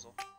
puzzle.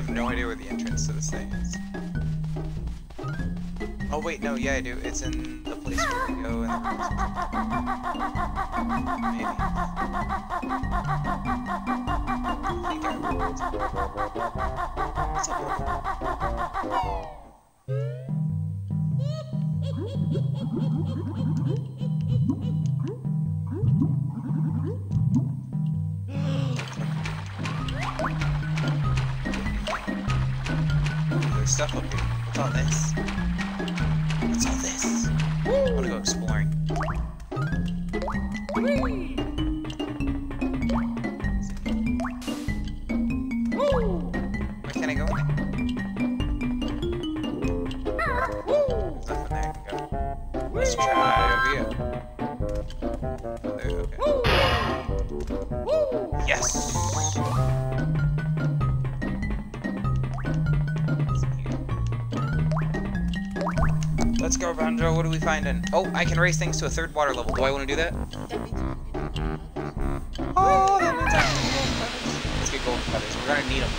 have no idea where the entrance to this thing is. Oh wait, no, yeah I do. It's in the place where we go and find an... Oh, I can raise things to a third water level. Do I want to do that? Oh, that means I feathers. Let's get gold feathers. We're going to need them.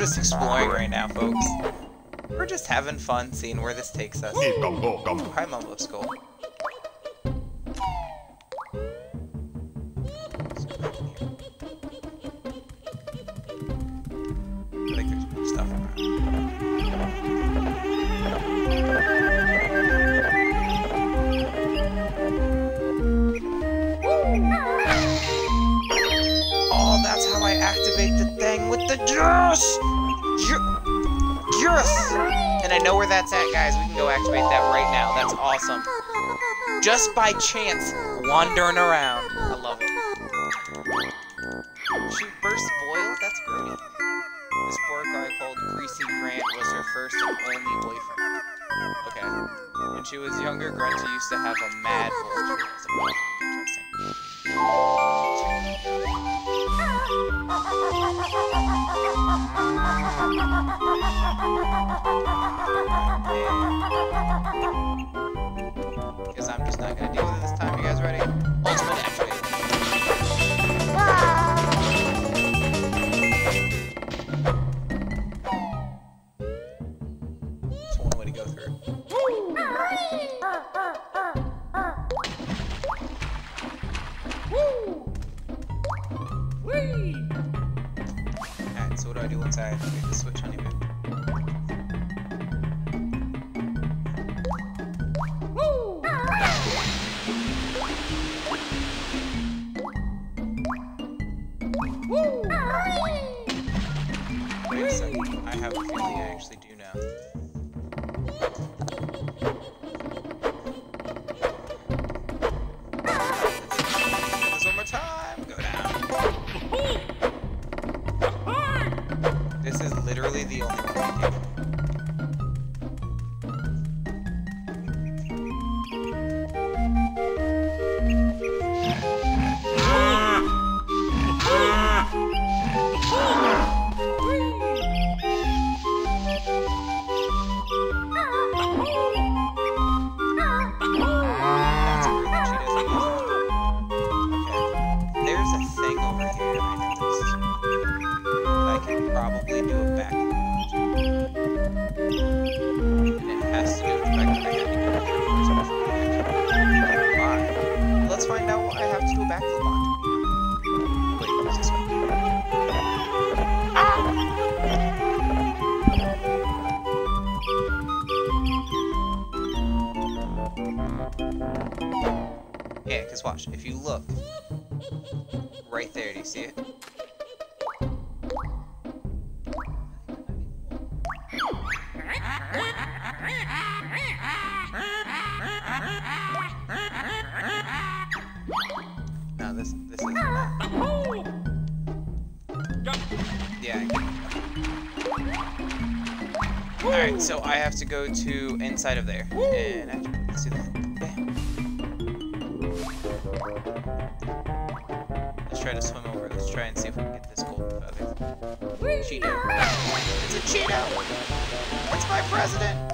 just exploring right now, folks. We're just having fun seeing where this takes us. Hi, chance wandering around. have a feeling I actually do if you look right there, do you see it? Yeah. Alright, so I have to go to inside of there. president!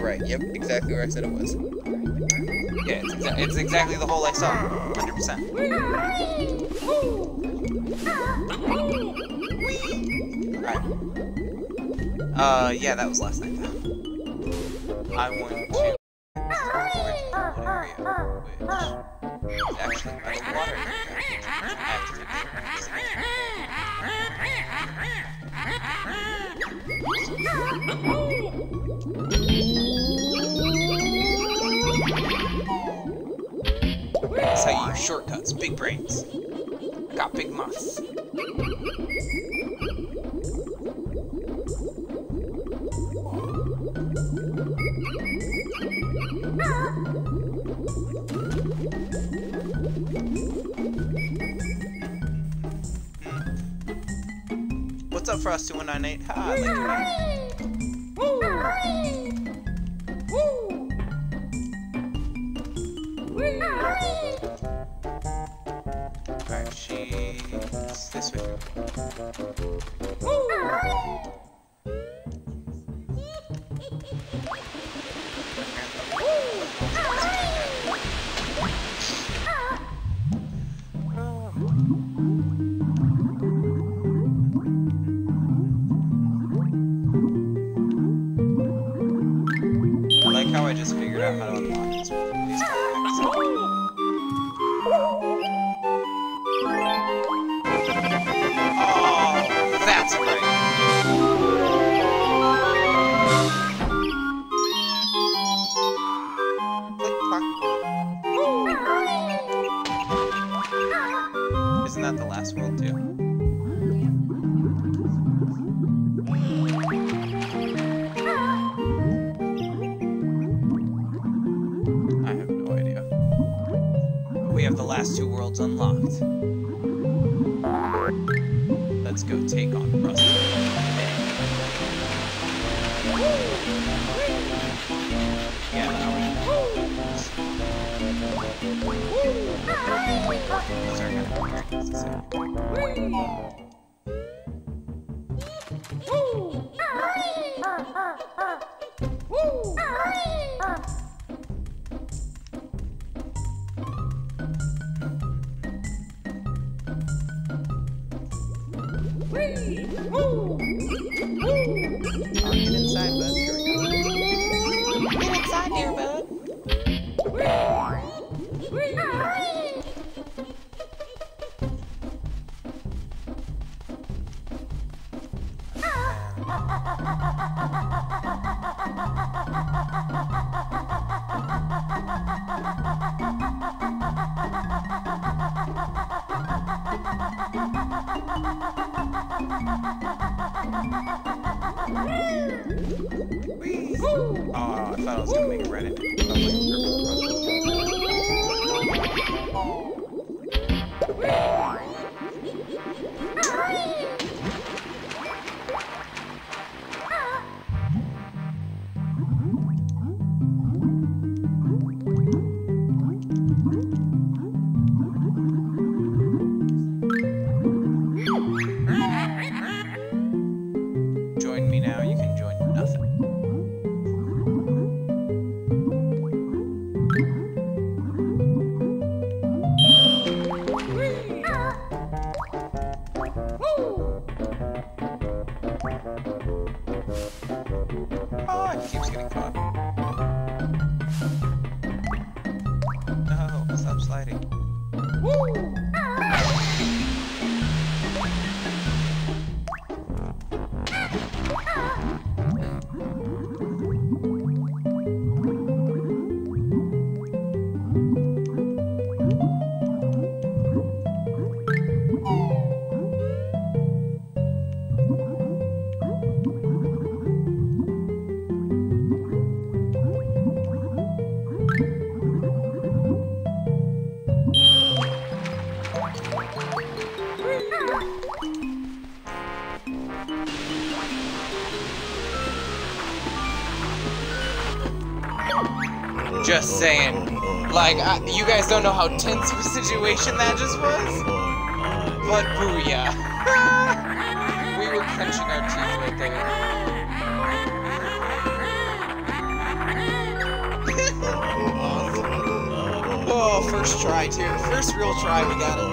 right. Yep, exactly where I said it was. Yeah, it's, exa it's exactly the hole I saw. 100%. Uh, yeah, that was last night. That's how you use shortcuts. Big brains. Got big mouths. Hmm. What's up, Frosty198? Hi, way. I Like, I, you guys don't know how tense of a situation that just was? Oh, but booyah. we were clenching our teeth right there. oh, first try, too. First real try, we got it.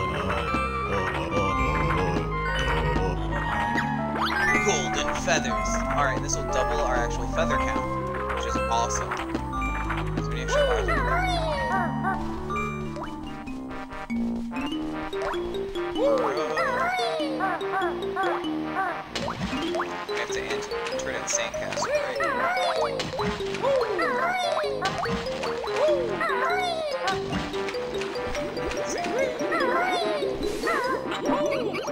Golden feathers. Alright, this will double our actual feather count, which is awesome.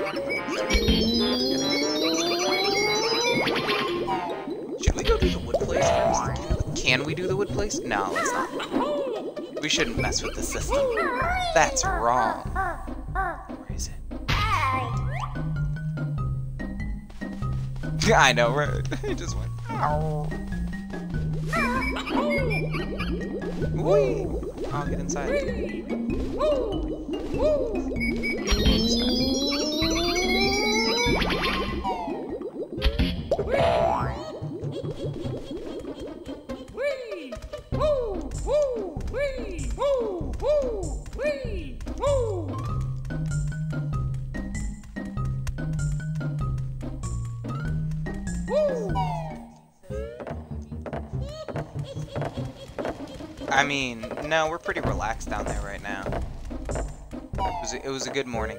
Should we go do the wood place first? Can we do the wood place? No, let's not. We shouldn't mess with the system. That's wrong. Where is it? I know, right? I just went, ow. I'll get inside. No, we're pretty relaxed down there right now. It was a, it was a good morning.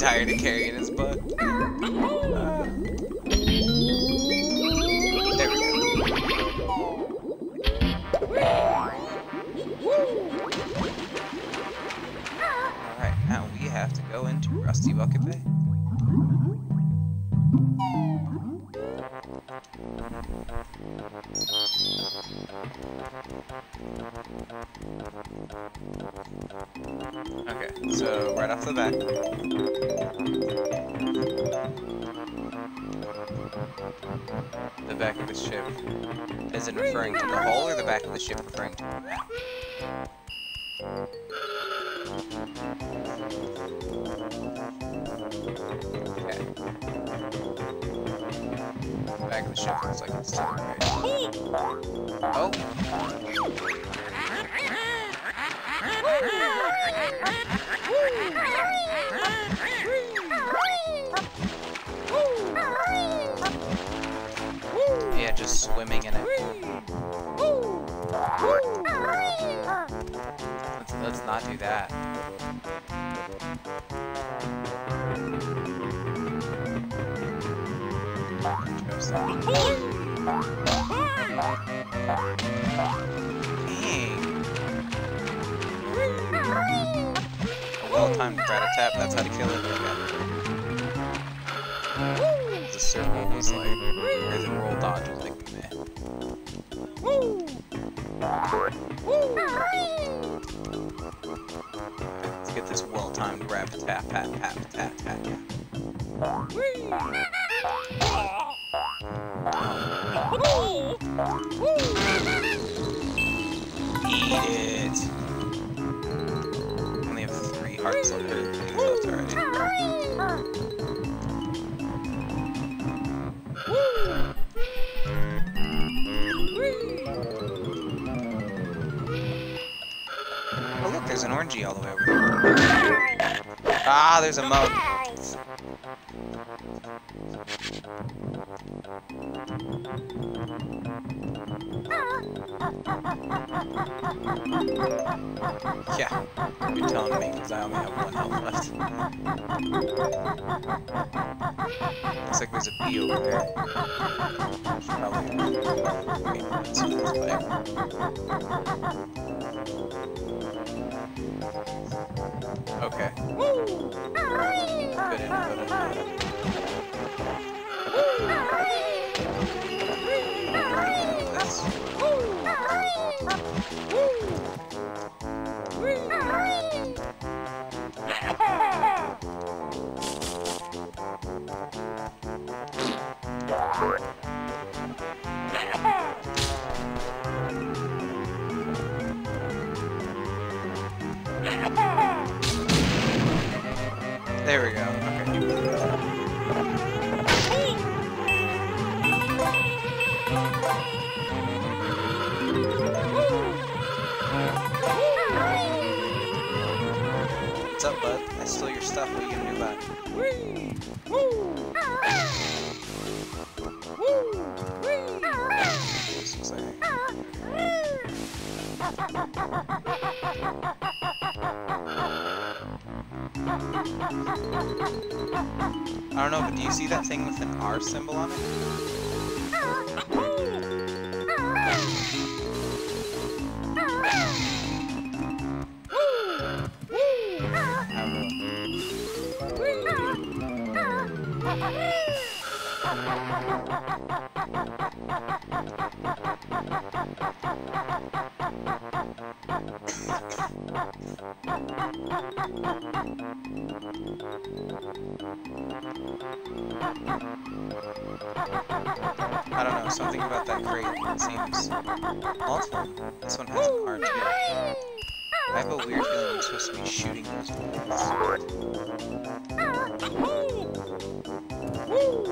Tired of carrying his The back of the ship. Is it referring to the hull or the back of the ship referring to the? Okay. Back of the ship looks like it's to right. Oh! Just swimming in it. Let's, let's not do that. Dang. A well-timed rat-a-tap, that's how to kill it. Was like, the roll dodge was like, meh. Let's get this well-timed grab, tap, tap, tap, tap, tap. Eat it! Only have three hearts left already. Oh look, there's an orangey all the way over there. Ah, there's a mug. Yeah, you're telling me because I only have one health left. Looks like there's a bee over there. Should probably wait and see this fight. Okay. Good input. This. There we go. Stuff. What are you gonna do about it? This looks like- I don't know, but do you see that thing with an R symbol on it? I don't know, something about that crate seems multiple. This one has an hard to. I have a weird feeling I'm supposed to be shooting those balls. Ah, Oh!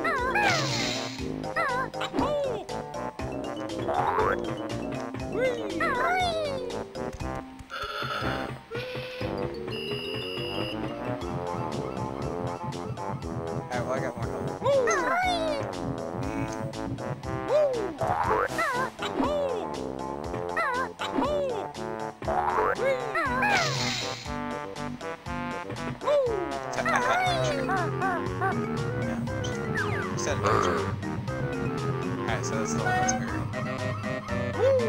Alright, so that's the Woo!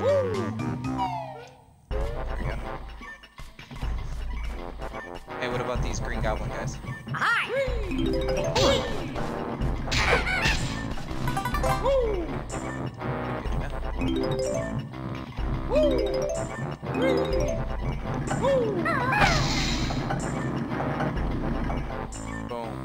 Woo! There we go. Hey, what about these green goblin guys? Hi! Woo! Woo! Woo!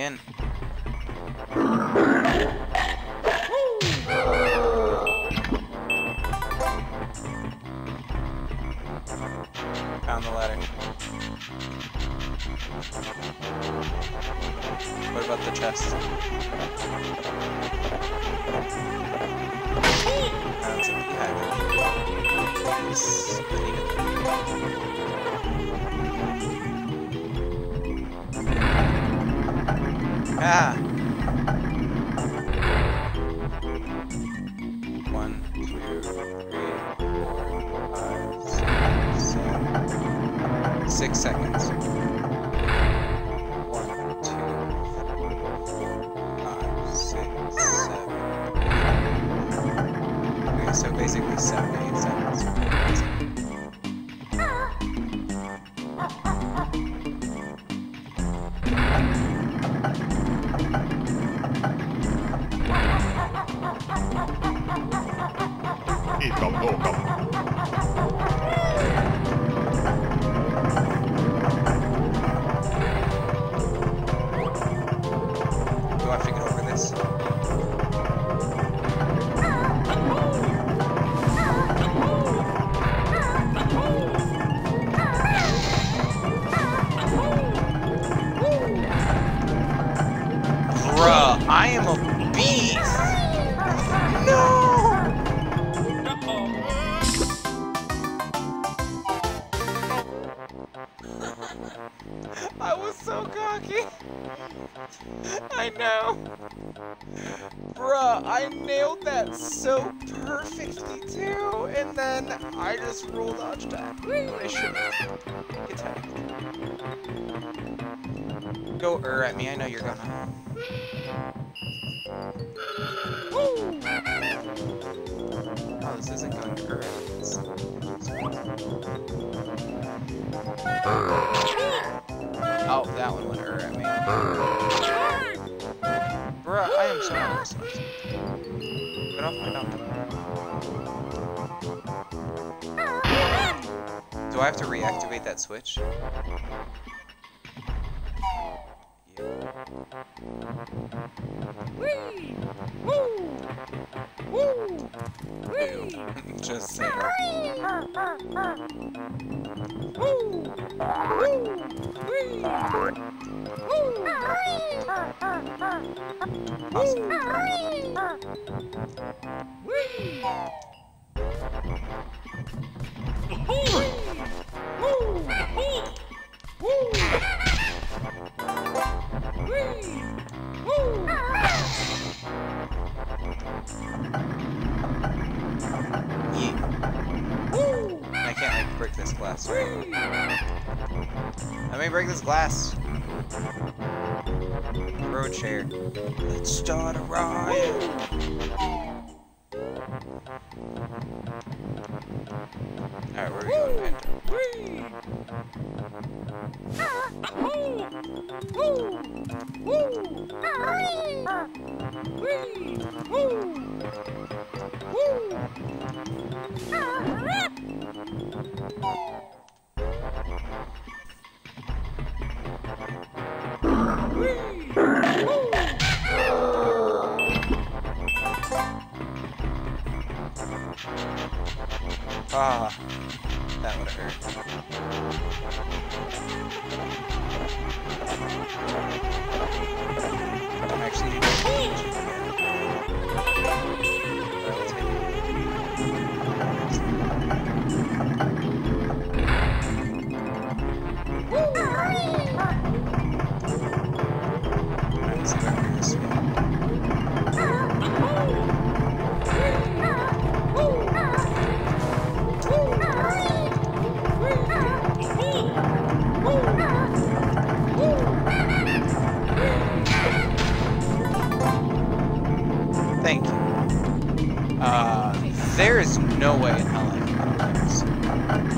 in. Isaac. that switch. Whee! Woo! Woo! Whee! Just saying. Start a riot. Uh, there is no way in hell I can do this.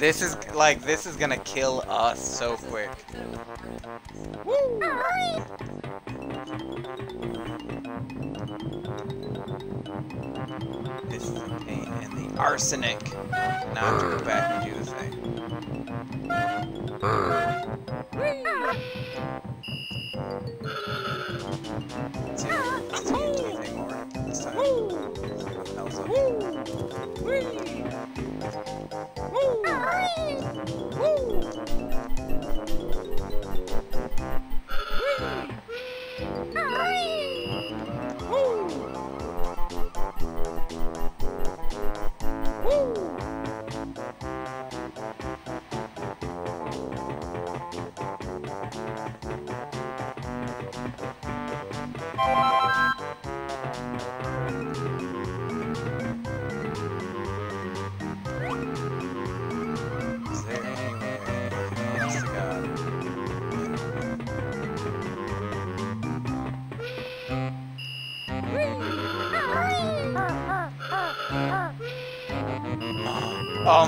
This is, like, this is gonna kill us so quick. Woo! This is the pain and the arsenic. Not to go back and do the thing.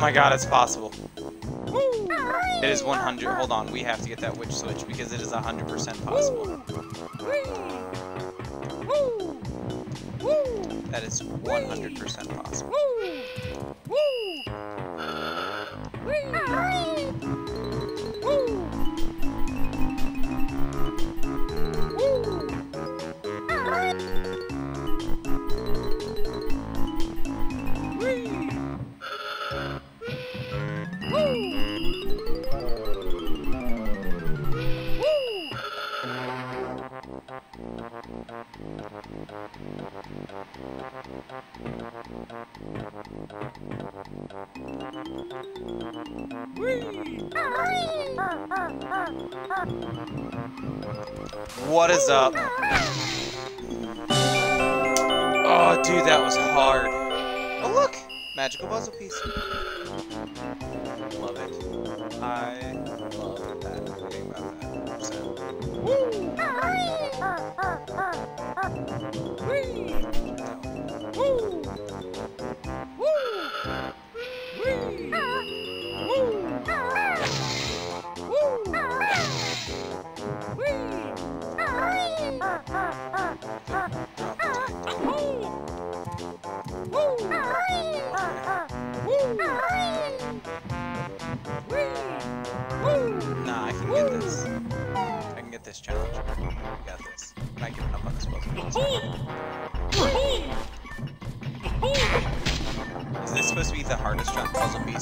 my god, it's possible. It is 100. Hold on, we have to get that witch switch because it is 100% possible. That is 100% possible.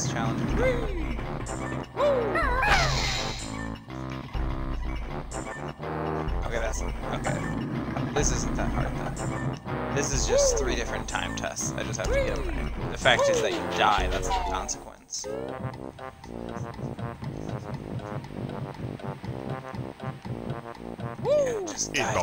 Okay, that's... okay. This isn't that hard, though. This is just three different time tests. I just have to get them. The fact is that you die, that's the consequence. Yeah, just die.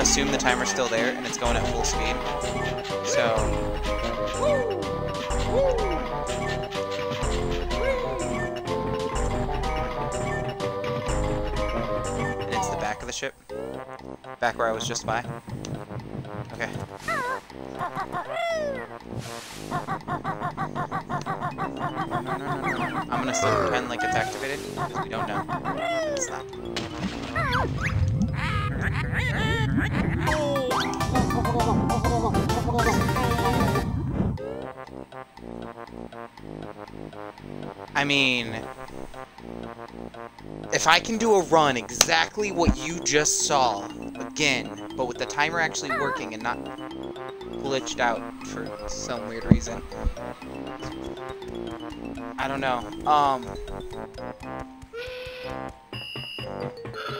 Assume the timer's still there and it's going at full speed. So... And it's the back of the ship? Back where I was just by? Okay. I'm gonna still pretend like it's activated, because we don't know. Mean, if I can do a run exactly what you just saw, again, but with the timer actually working and not glitched out for some weird reason. I don't know. Um,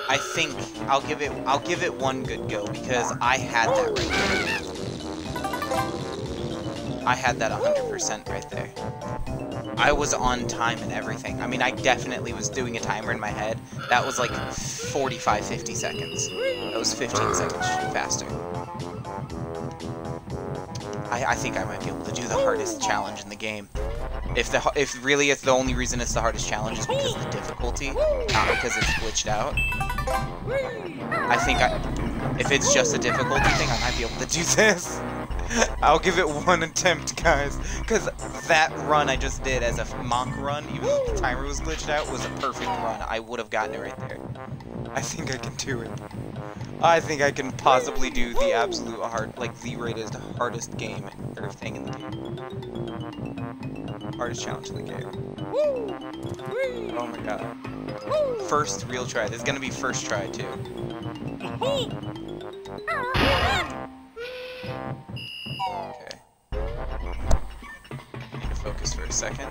I think I'll give it. I'll give it one good go because I had that right there. I had that 100% right. I was on time and everything. I mean, I definitely was doing a timer in my head. That was like 45, 50 seconds. That was 15 seconds faster. I, I think I might be able to do the hardest challenge in the game. If the if really it's the only reason it's the hardest challenge is because of the difficulty, not because it's glitched out. I think I, if it's just a difficulty thing, I might be able to do this. I'll give it one attempt, guys, because that run I just did as a mock run, even though the timer was glitched out, was a perfect run. I would have gotten it right there. I think I can do it. I think I can possibly do the absolute hard, like the rated hardest game or thing in the game. Hardest challenge in the game. Oh my god. First real try. This is gonna be first try too. Okay. To focus for a second.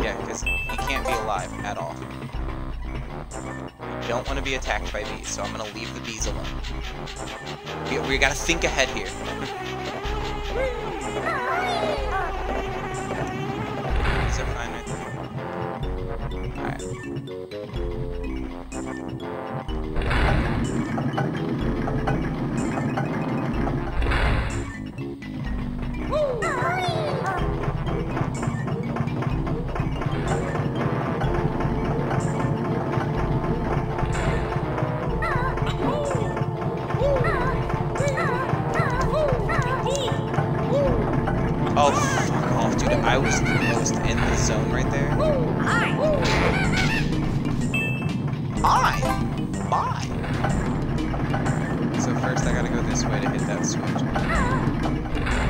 Yeah, because he can't be alive at all. Don't want to be attacked by bees, so I'm gonna leave the bees alone. We, we gotta think ahead here. So first I gotta go this way to hit that switch.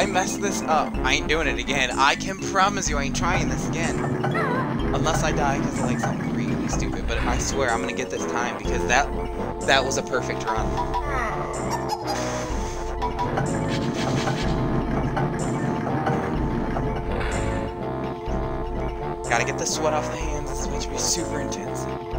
I mess this up, I ain't doing it again. I can promise you I ain't trying this again. Unless I die because of like something really stupid. But I swear I'm gonna get this time because that that was a perfect run. Gotta get the sweat off the hands. Is going to be super intense.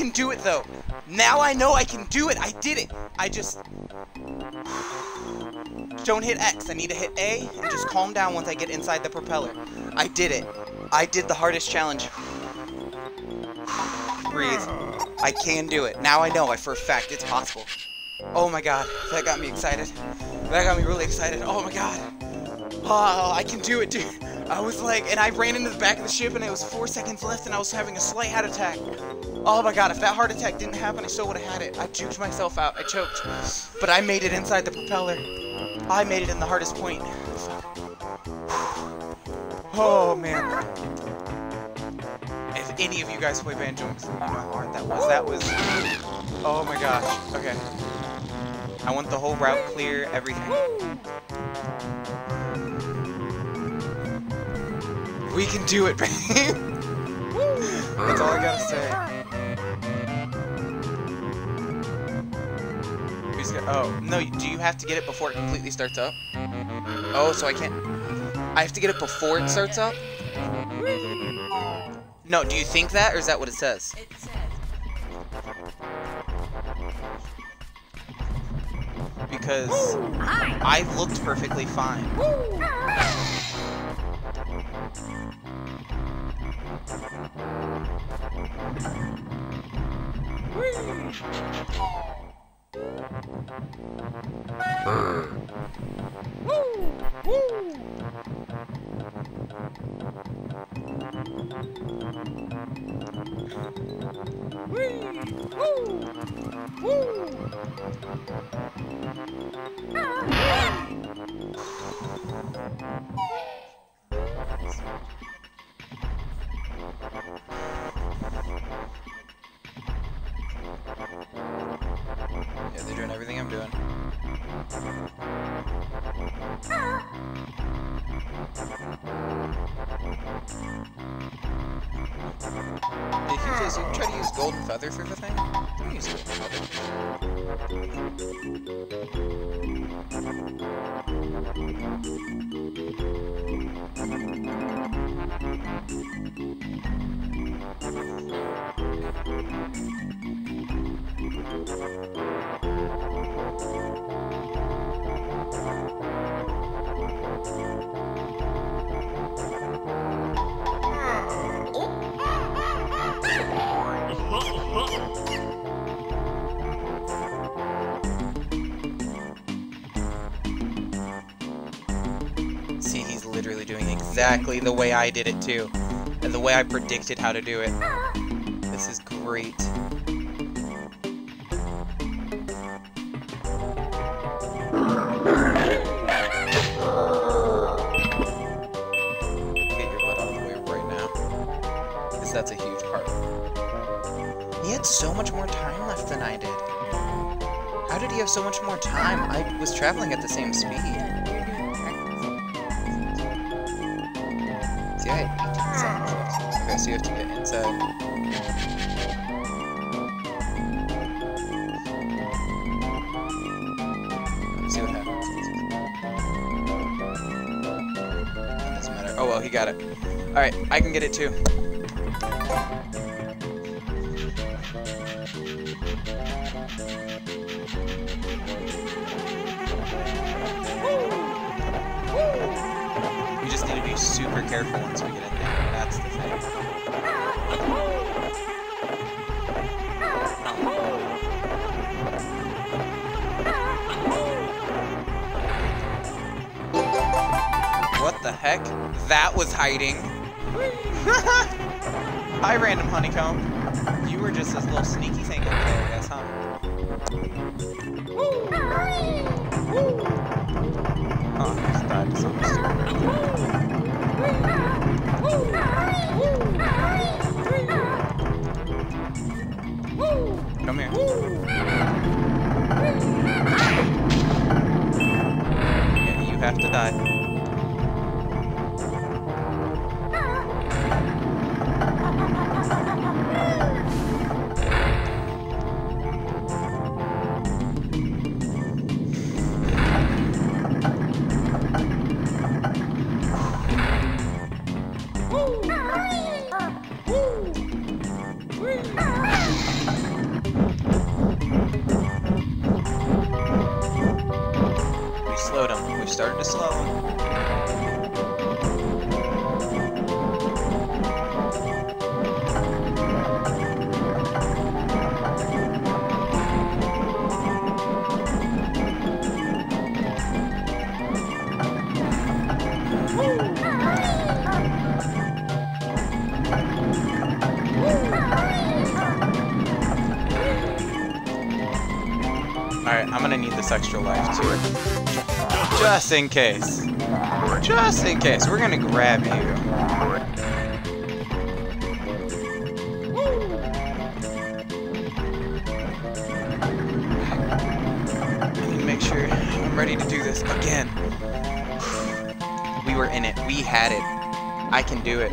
Can do it though. Now I know I can do it. I did it. I just don't hit X. I need to hit A and just calm down once I get inside the propeller. I did it. I did the hardest challenge. Breathe. I can do it. Now I know. I for a fact it's possible. Oh my god, that got me excited. That got me really excited. Oh my god. Oh, I can do it, dude. I was like, and I ran into the back of the ship and it was four seconds left and I was having a slight heart attack. Oh my god, if that heart attack didn't happen, I still would have had it. I juked myself out. I choked. But I made it inside the propeller. I made it in the hardest point. Oh man. If any of you guys play Banjo, you know how hard that was. That was. Oh my gosh. Okay. I want the whole route clear, everything. We can do it, babe. That's all I gotta say. Oh, no, do you have to get it before it completely starts up? Oh, so I can't... I have to get it before it starts up? No, do you think that, or is that what it says? It says. Because I looked perfectly fine. Yeah, exactly the way I did it too. And the way I predicted how to do it. This is great. Well, he got it. Alright, I can get it too. We just need to be super careful once we get in there. That's the thing. Heck? That was hiding. Hi, random honeycomb. You were just this little sneaky Just in case. Just in case. We're gonna grab you. Let me make sure I'm ready to do this again. We were in it. We had it. I can do it.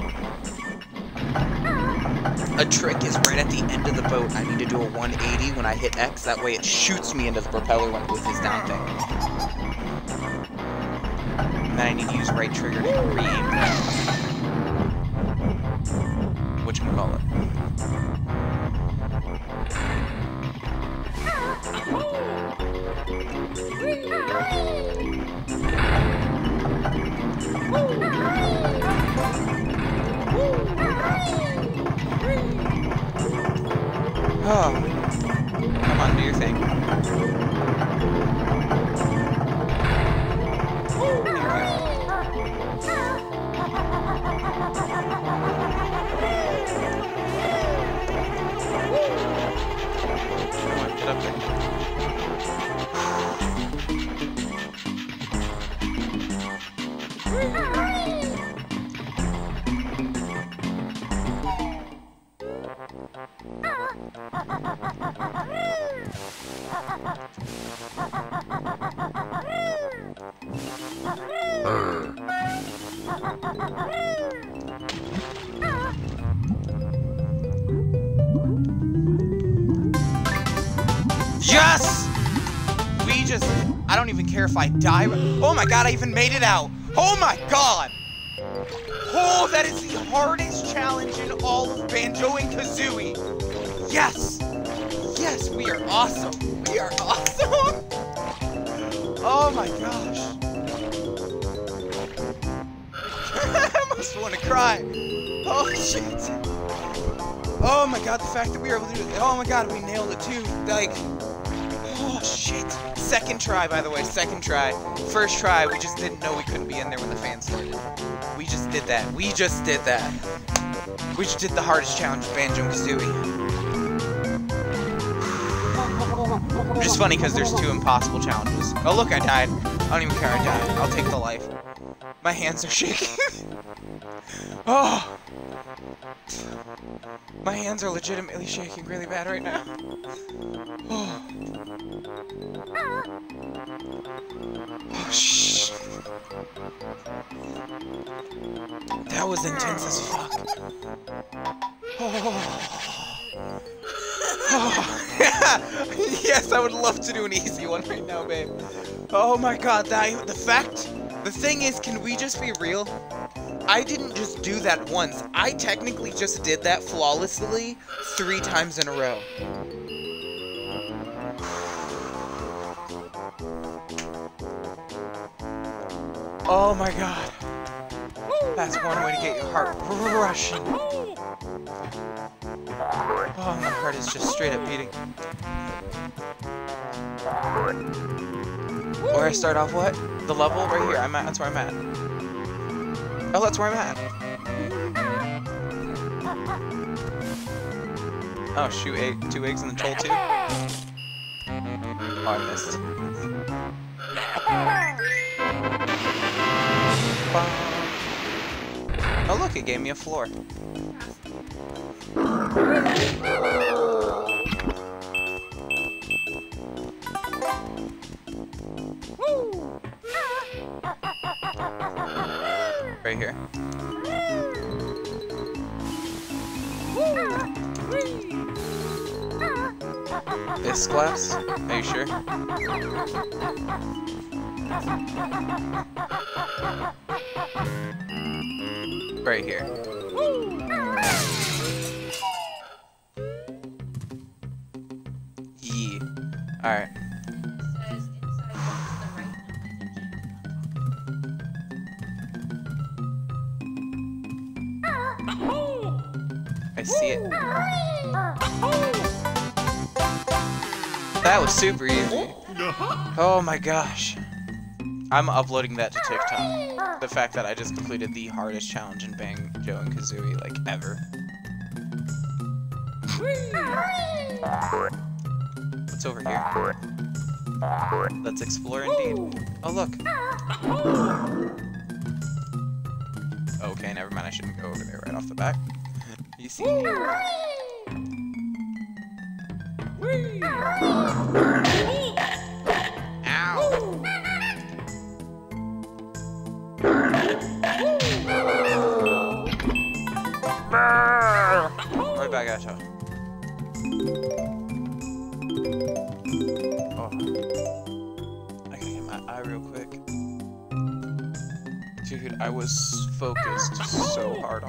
A trick is right at the end of the boat. I need to do a 180 when I hit X. That way it shoots me into the propeller when with his down thing. Right trigger to re-aim. Whatchamacallit. Oh. Come on, do your thing. If I die. Oh my god, I even made it out. Oh my god! Oh, that is the hardest challenge in all of Banjo and Kazooie. Yes! Yes, we are awesome. We are awesome. Oh my gosh. I almost want to cry. Oh shit. Oh my god, the fact that we were able to do it. Oh my god, we nailed it too. Like. Second try, by the way, second try. First try, we just didn't know we couldn't be in there when the fan started. We just did that. We just did that. We just did the hardest challenge of Banjo and Kazooie. Which is funny because there's two impossible challenges. Oh look, I died. I don't even care I died. I'll take the life. My hands are shaking. oh! My hands are legitimately shaking really bad right now. Oh, shh. That was intense as fuck. Oh. Oh, yes, I would love to do an easy one right now, babe. Oh my god, that the fact the thing is, can we just be real? I didn't just do that once. I technically just did that flawlessly three times in a row. Oh my god. That's one way to get your heart rushing. Oh, my heart is just straight up beating. Where I start off what? The level right here. I'm at. That's where I'm at. Oh, that's where I'm at. Oh, shoot, egg, two eggs in the toll too. Oh, I missed. Oh, look, it gave me a floor. Right here. This glass? Are you sure? Right here. Yee. Alright. That was super easy. Oh my gosh. I'm uploading that to TikTok. The fact that I just completed the hardest challenge in Banjo and Kazooie, like, ever. What's over here? Let's explore indeed. Oh, look. Okay, never mind. I shouldn't go over there right off the bat. You see! Right back at. Oh. I gotta my eye real quick. Dude, I was focused so hard on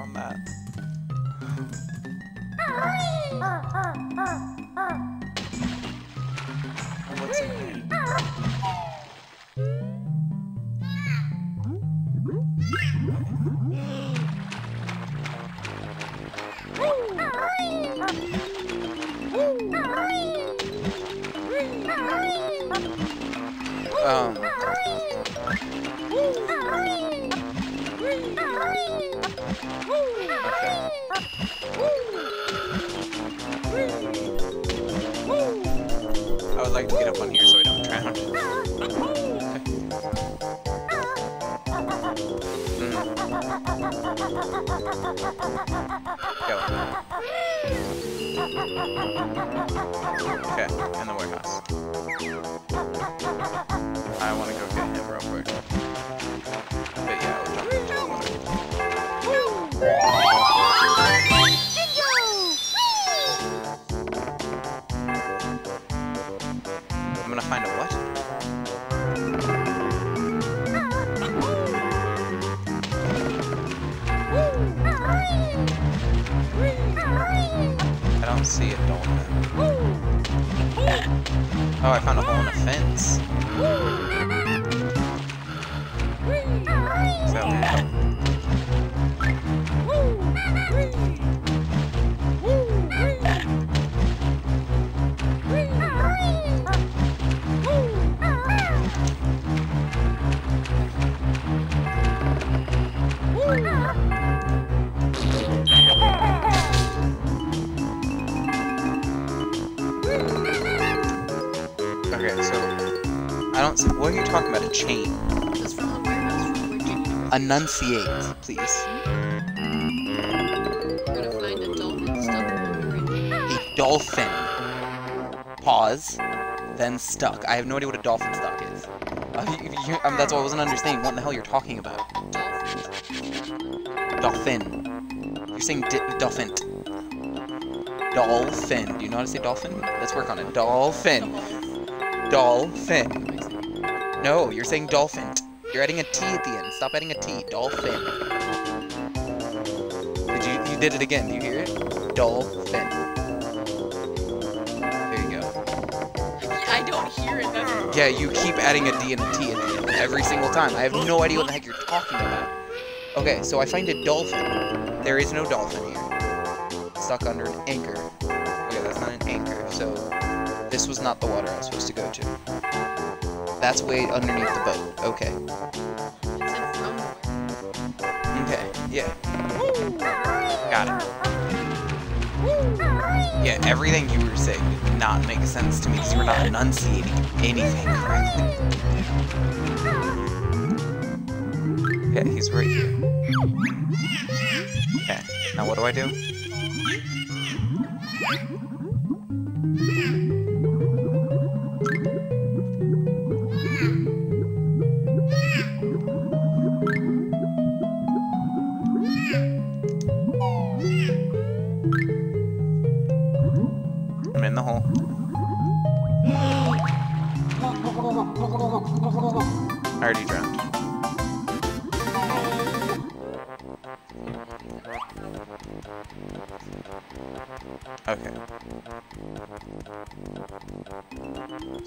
Enunciate, please. We're gonna find a dolphin stuck under it. A dolphin. Pause. Then stuck. I have no idea what a dolphin stuck is. Uh, you, you, um, that's why I wasn't understanding. What the hell you're talking about? Dolphin. Dolphin. You're saying dolphin. Dolphin. Do you know how to say dolphin? Let's work on it. Dolphin. Dolphin. No, you're saying dolphin. You're adding a T at the end. Stop adding a T. Dolphin. Did you you did it again. Do you hear it? Dolphin. There you go. I don't hear it. That's Yeah, you keep adding a D and a T at the end every single time. I have no idea what the heck you're talking about. Okay, so I find a dolphin. There is no dolphin here. Stuck under an anchor. Okay, that's not an anchor, so this was not the water I was supposed to go to. That's way underneath the boat. Okay. Okay, yeah. Got it. Yeah, everything you were saying did not make sense to me because you were not enunciating anything correctly. Yeah, he's right here. Okay, now what do I do?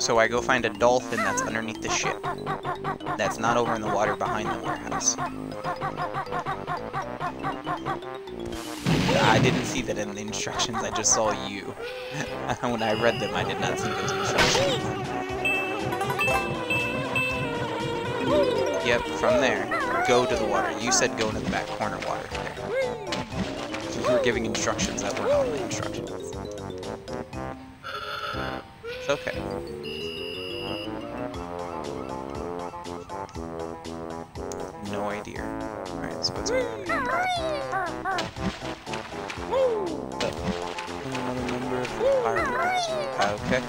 So I go find a dolphin that's underneath the ship. That's not over in the water behind the warehouse. I didn't see that in the instructions, I just saw you. when I read them, I did not see those instructions. Yep, from there, go to the water. You said go into the back corner water there. So you were giving instructions that weren't the instructions. It's okay. Another member of the Pirates. Okay.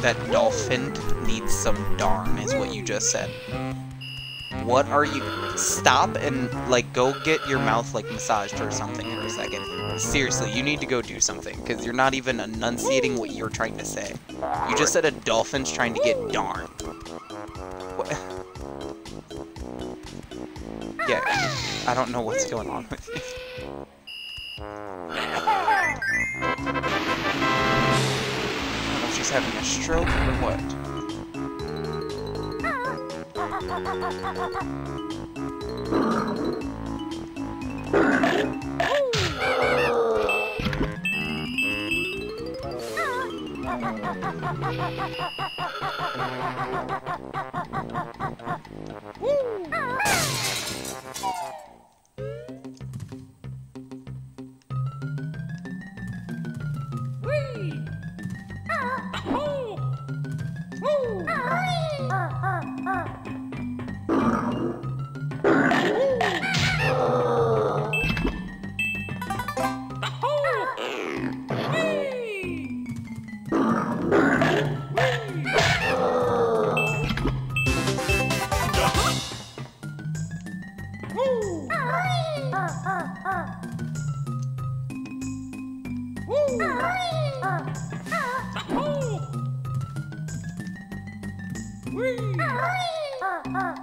That dolphin needs some darn, is what you just said. What are you? Stop and, like, go get your mouth, like, massaged or something for a second. Seriously, you need to go do something, because you're not even enunciating what you're trying to say. You just said a dolphin's trying to get darn. What? Yeah, I don't know what's going on with you. She's having a stroke or what. Oh! Allergic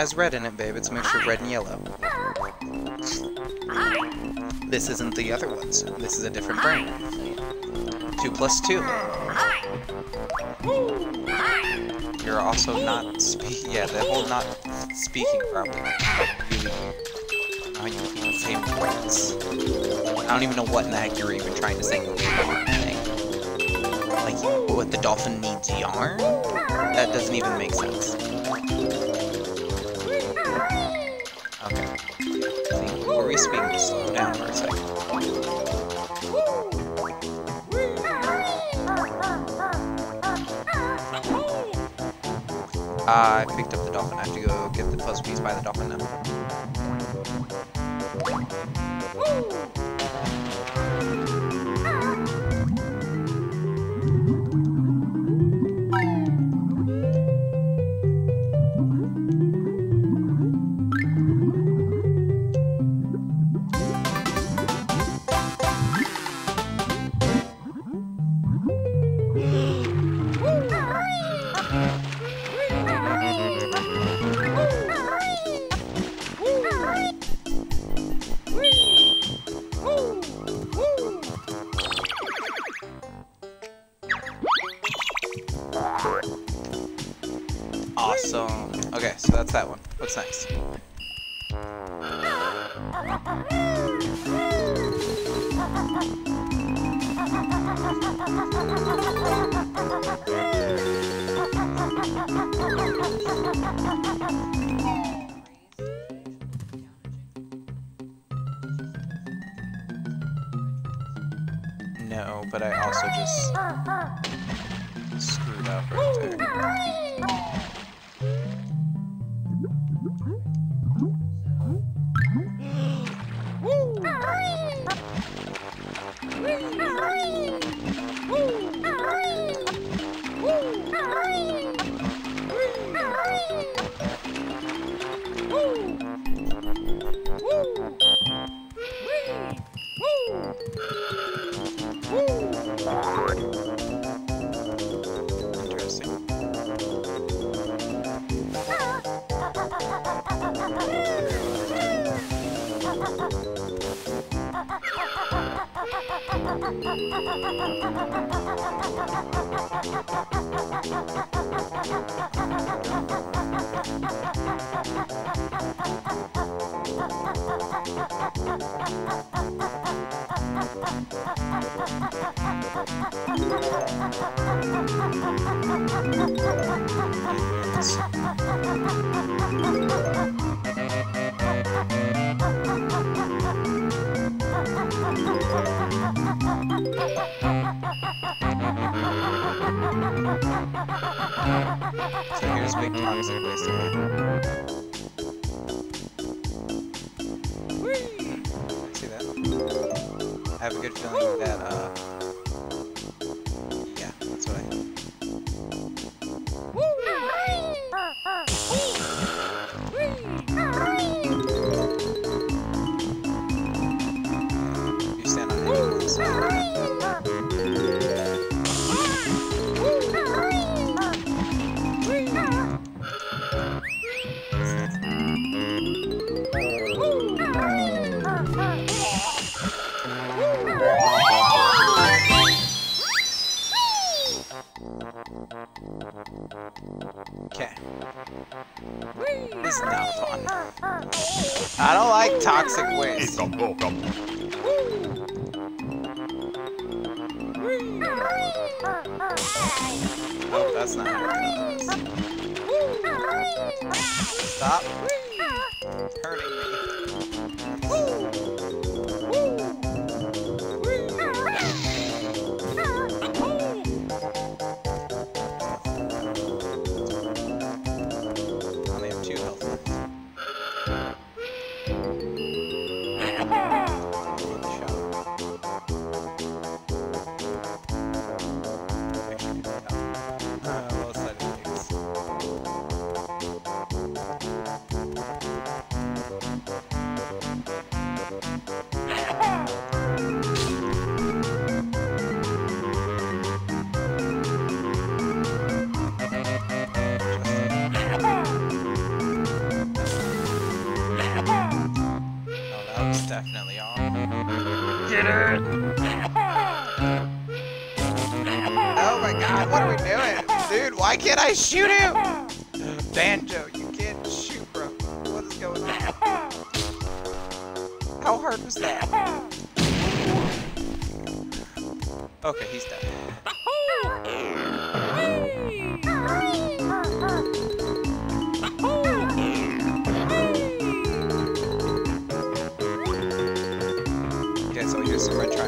has red in it, babe. It's a mixture of red and yellow. This isn't the other ones. This is a different brand. Two plus two. You're also not speak. Yeah, the whole not speaking. Really, how you can say words. I don't even know what in the heck you're even trying to say. Like, what the dolphin needs yarn? That doesn't even make sense. I picked up the dolphin. I have to go get the puzzle piece by the dolphin No, but I also just screwed up right there.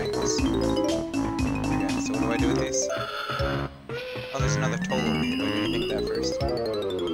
lights. Okay, so what do I do with these? Oh, there's another toll over here. I'm gonna take that first.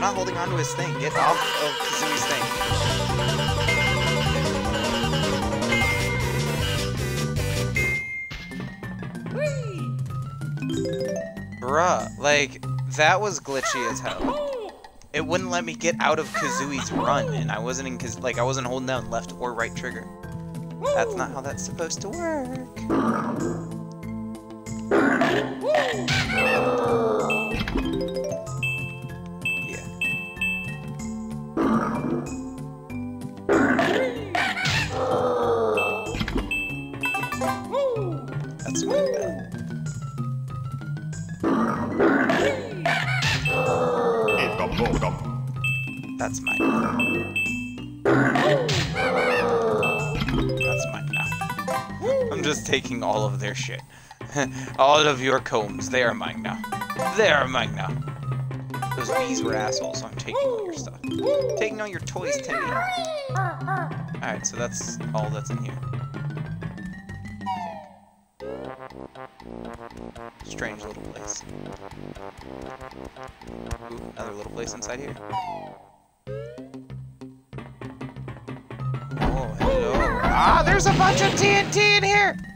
I'm not holding onto his thing. Get off of Kazooie's thing. Bruh, like, that was glitchy as hell. It wouldn't let me get out of Kazooie's run, and I wasn't in Kaz like I wasn't holding down left or right trigger. That's not how that's supposed to work. All of your combs, they are mine now. They are mine now. Those bees were assholes, so I'm taking all your stuff. Taking all your toys, Timmy. Alright, so that's all that's in here. Strange little place. Ooh, another little place inside here. Oh, hello. Ah, there's a bunch of TNT in here!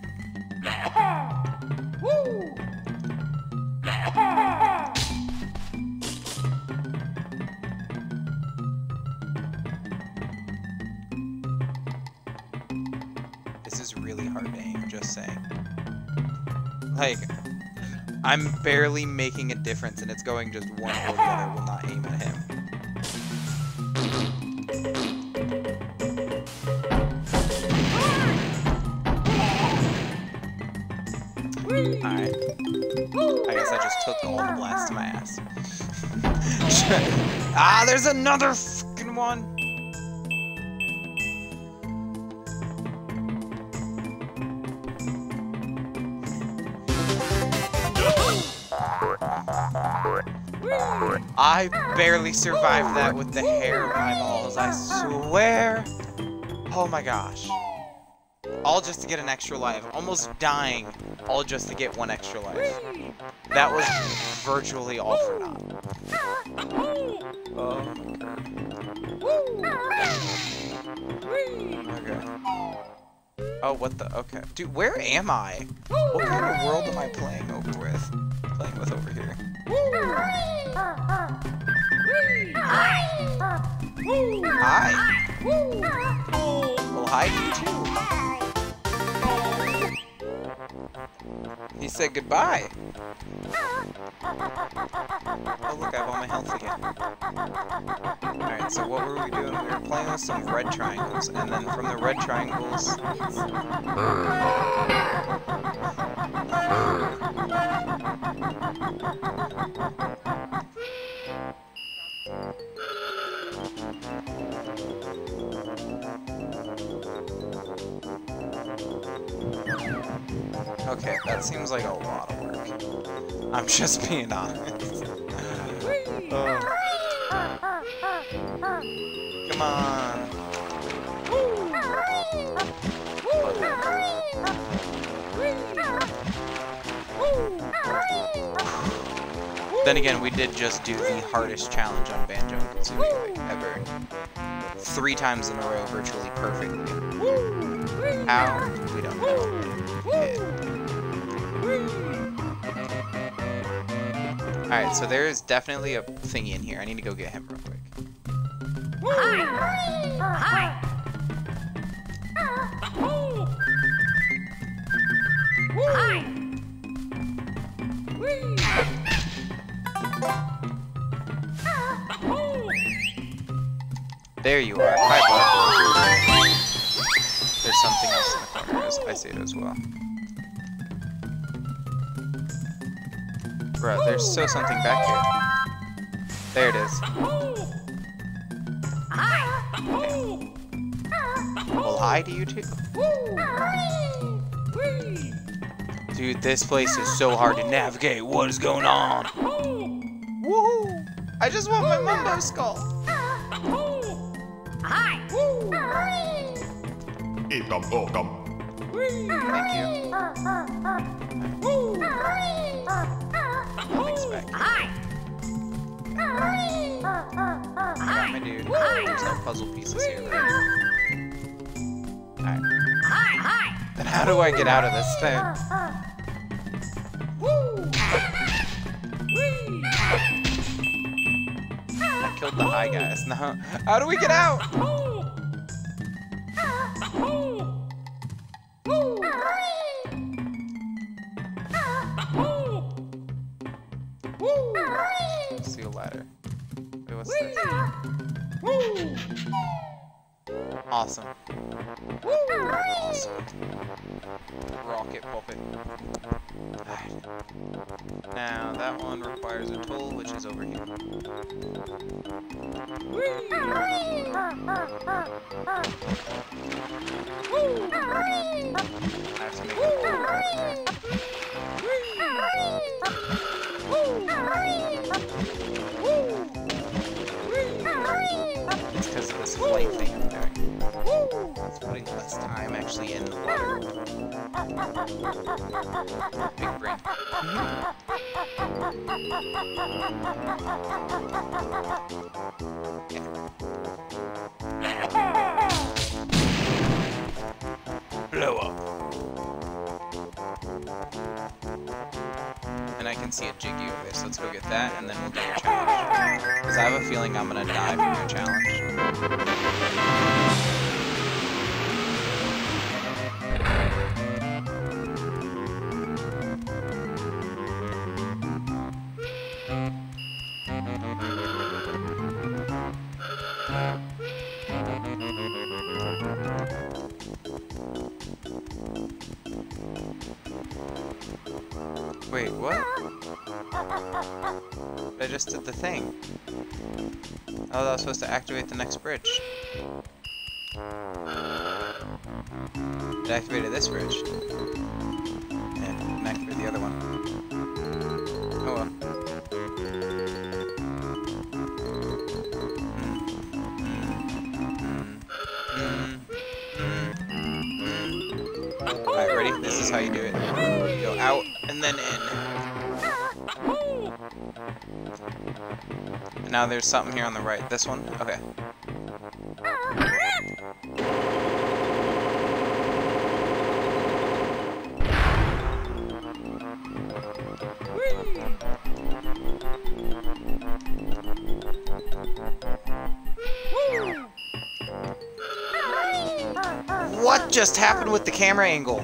I'm barely making a difference and it's going just one or the other will not aim at him. Alright. I guess I just took all the blasts to my ass. ah, there's another I barely survived that with the hair of my balls, I swear. Oh my gosh. All just to get an extra life. Almost dying, all just to get one extra life. That was virtually all for naught. Oh. Okay. Oh, what the? Okay. Dude, where am I? What kind of world am I playing over with? Playing with over here. Hi. Well, hi to you too. He said goodbye. Oh look, I have all my health again. Alright, so what were we doing? We were playing with some red triangles, and then from the red triangles... Okay, that seems like a lot of work. I'm just being honest. Oh. Come on. Then again, we did just do the hardest challenge on Banjo and Kazooie like, ever. Three times in a row, virtually perfectly. How? We don't know. Alright, so there is definitely a thingy in here. I need to go get him real quick. There you are. Hi. There's something else in the corner. I see it as well. Bruh, there's still something back here. There it is. Well, hi to you too. Dude, this place is so hard to navigate. What is going on? Woohoo! I just want my Mumbo skull. Ikam okam. Thank you. Don't expect. Got my dude. There's no puzzle pieces here, right? Alright. Then how do I get out of this thing? I killed the high guys. Now, how do we get out? Steel ladder. Wait, what's this? Awesome. Awesome. Rocket puppet. Alright. Now, that one requires a tool, which is over here. I have to make a hole right there. It's because of this flight thing I'm doing. It's putting less time actually in the water. Big brain. Blow can see a Jiggy over there, so let's go get that, and then we'll do your challenge. Because I have a feeling I'm gonna die from your challenge. Just did the thing. Oh, that was supposed to activate the next bridge. It activated this bridge. And activated the other one. Now there's something here on the right. This one? Okay. What just happened with the camera angle?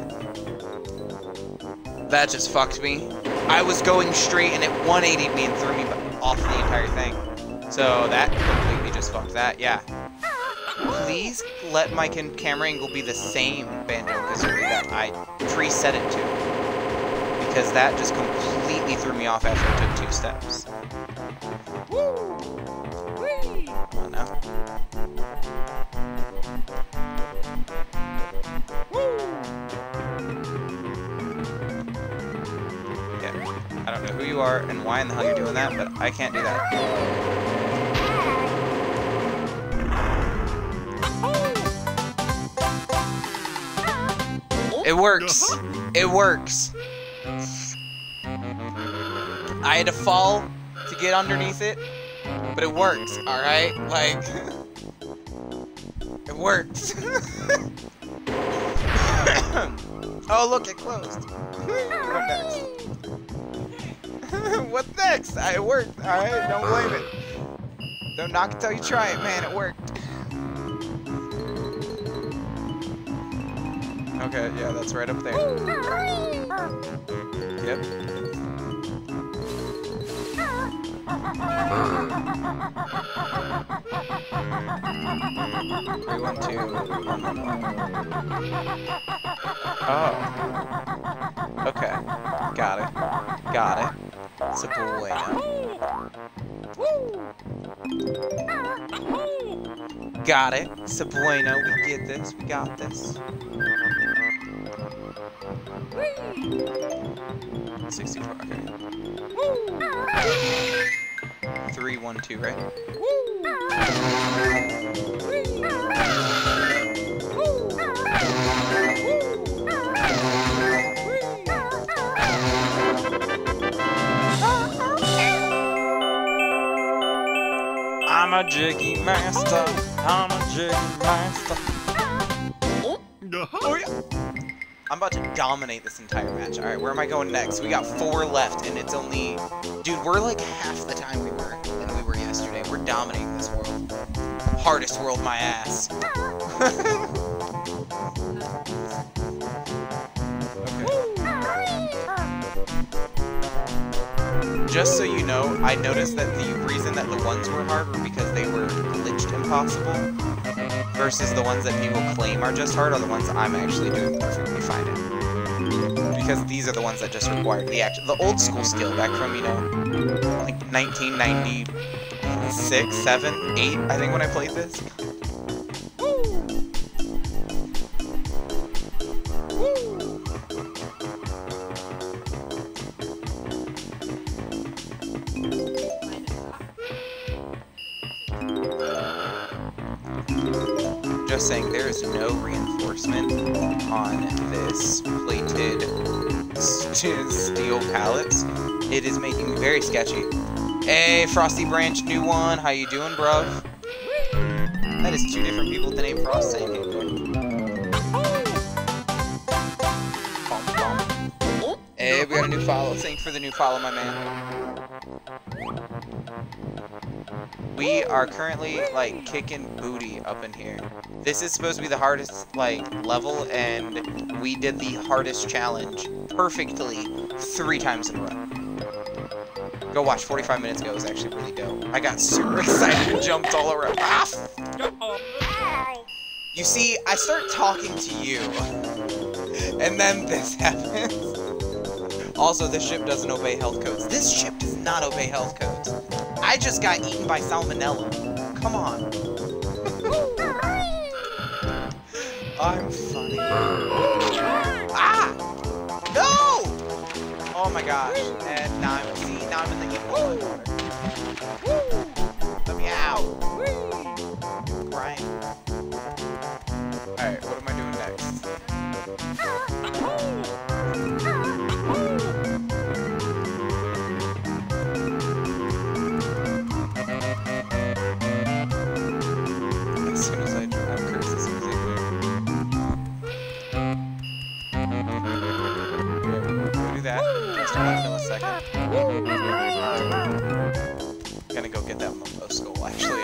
That just fucked me. I was going straight and it 180'd me and threw me off the entire thing. So that completely just fucked that, yeah. Please let my camera angle be the same, Banjo-Kazooie, that I preset it to. Because that just completely threw me off after I took two steps. Come on now. Yeah. I don't know who you are and why in the hell you're doing that, but I can't do that. It works. It works. I had to fall to get underneath it, but it works, alright? Like, it works. oh, look, it closed. what next? what next? I- It worked, alright? Don't blame it. Don't knock it till you try it, man. It worked. Okay, yeah, that's right up there. Yep. One, one, one. Oh. Okay. Got it. Got it. It's a bueno. Got it. It's a bueno. We get this. We got this. Sixty-four. Okay. Three, one, two, right? I'm a jiggy master. I'm a jiggy master. Oh yeah. Oh, I'm about to dominate this entire match. All right, where am I going next? We got four left, and it's only, dude, we're like half the time we were than we were yesterday. We're dominating this world. Hardest world, my ass. Just so you know, I noticed that the reason that the ones were hard were because they were glitched impossible, versus the ones that people claim are just hard are the ones I'm actually doing perfectly fine in. Because these are the ones that just require the action, the old school skill back from, you know, like 1996, 7, 8, I think when I played this. It is making me very sketchy. Hey, Frosty Branch, new one. How you doing, bruv? That is two different people with the name Frost saying hey, we got a new follow. Thanks for the new follow, my man. We are currently, like, kicking booty up in here. This is supposed to be the hardest, like, level, and we did the hardest challenge perfectly three times in a row. Go watch, 45 minutes ago it was actually really dope. I got super excited and jumped all around. Ah! You see, I start talking to you, and then this happens. Also, this ship doesn't obey health codes. This ship does not obey health codes. I just got eaten by salmonella. Come on. I'm funny. Ah! No! Oh my gosh. And now I'm the evil water. Let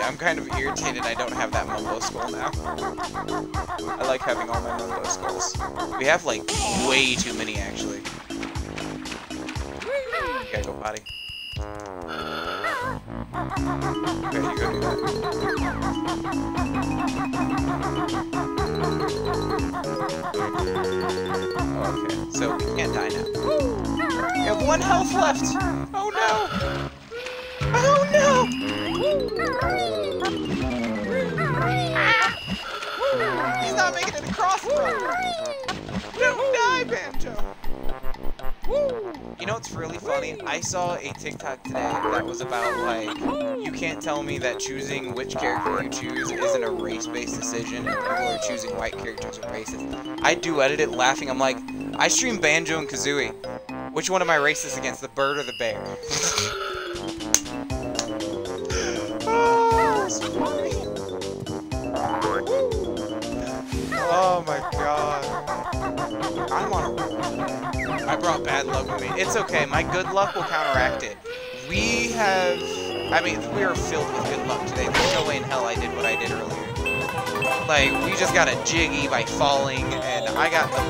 I'm kind of irritated I don't have that Mumbo skull now. I like having all my Mumbo skulls. We have like way too many actually. Gotta go potty. Okay, you go do that. Okay, so we can't die now. We have one health left! Oh no! Oh no! He's not making it across, bro! Don't die, Banjo! You know what's really funny? I saw a TikTok today that was about, like, you can't tell me that choosing which character you choose isn't a race-based decision and people are choosing white characters are racist. I do edit it laughing. I'm like, I stream Banjo and Kazooie. Which one am I racist against, the bird or the bear? oh, my god. I'm on. I brought bad luck with me. It's okay, my good luck will counteract it. We have... I mean, we are filled with good luck today. There's no way in hell I did what I did earlier. Like, we just got a jiggy by falling, and I got the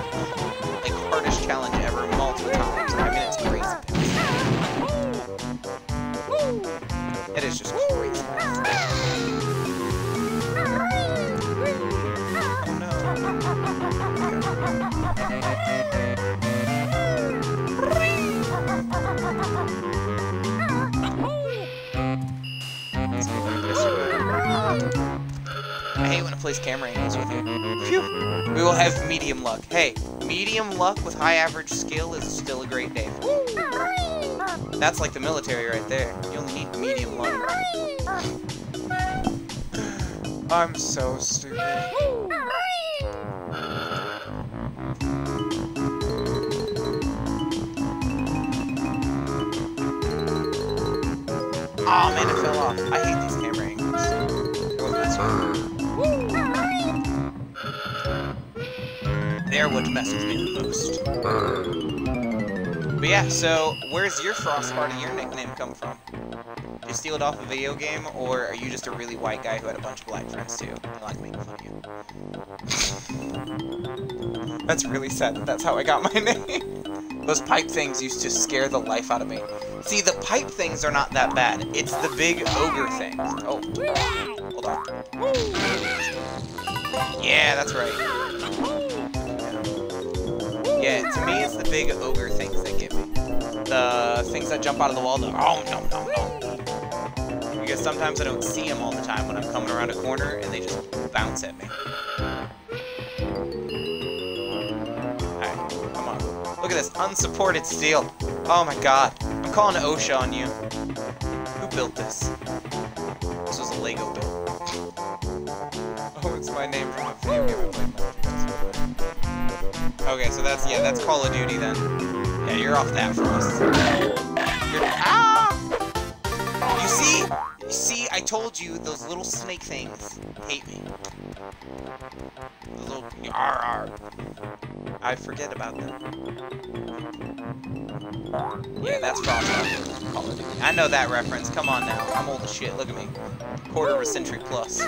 like hardest challenge ever multiple times. Replace camera angles with you. Phew. We will have medium luck. Hey, medium luck with high average skill is still a great day. That's like the military right there. You only need medium luck. I'm so stupid. Oh man, it fell off. I hate these camera angles. They're what mess with me the most. Hmm. But yeah, so where's your Frost Party, your nickname come from? Did you steal it off a video game, or are you just a really white guy who had a bunch of black friends too? I like making fun of you. that's really sad that that's how I got my name. Those pipe things used to scare the life out of me. See, the pipe things are not that bad. It's the big ogre things. Oh, hold on. Yeah, that's right. Yeah, to me, it's the big ogre things that get me. The things that jump out of the wall, the oh, no, no, no. Because sometimes I don't see them all the time when I'm coming around a corner, and they just bounce at me. Alright, come on. Look at this, unsupported steel. Oh my god. I'm calling OSHA on you. Who built this? This was a Lego build. Oh, it's my name from a video game I played. Okay, so that's, yeah, that's Call of Duty then. Yeah, you're off that for us. You're, ah! You see? See, I told you those little snake things hate me. The little, arr, arr. I forget about them. Yeah, that's Frostbite. Call of Duty. I know that reference. Come on now. I'm old as shit. Look at me. Quarter of a century plus.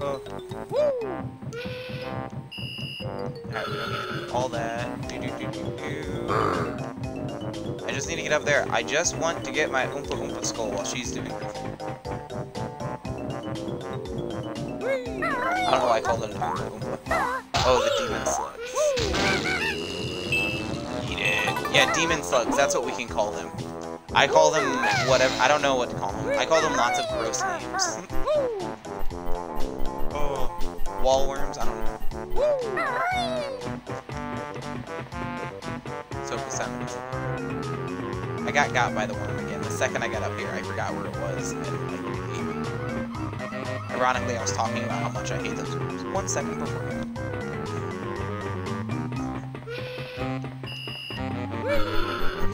Oh. Alright, we don't need to do all that. Do, do, do. I just need to get up there. I just want to get my Oompa Oompa skull while she's doing. I don't know why I called it an Oompa Oompa. Oh, the demon slugs. Eat it. Yeah, demon slugs. That's what we can call them. I call them whatever. I don't know what to call them. I call them lots of gross names. oh, wall worms. I don't know. So I got got by the worm again. Second I got up here, I forgot where it was. Ironically, I was talking about how much I hate those worms. One second before.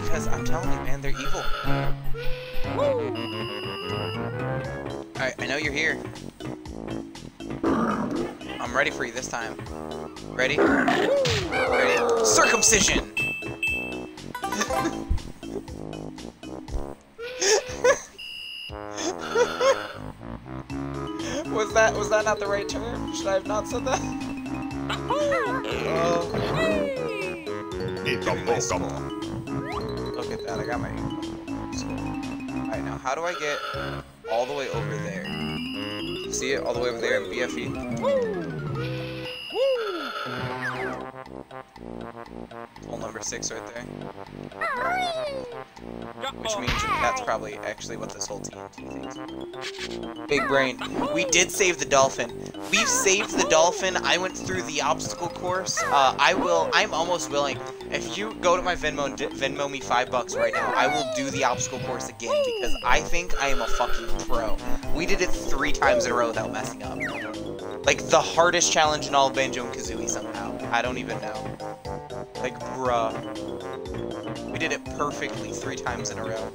Because I'm telling you, man, they're evil. Alright, I know you're here. I'm ready for you this time. Ready? Ready? Circumcision! was that was that not the right term? Should I have not said that? Oh. It's a Give me my skull. welcome. Look at that, I got my. Alright, now how do I get all the way over there? See it? All the way over there in BFE? Number six right there. Which means that's probably actually what this whole TNT thing's Big brain. We did save the dolphin. We've saved the dolphin. I went through the obstacle course. Uh, I will, I'm almost willing. If you go to my Venmo and Venmo me five bucks right now, I will do the obstacle course again because I think I am a fucking pro. We did it three times in a row without messing up. Like the hardest challenge in all of Banjo and Kazooie somehow. I don't even know. Like, bruh. We did it perfectly three times in a row.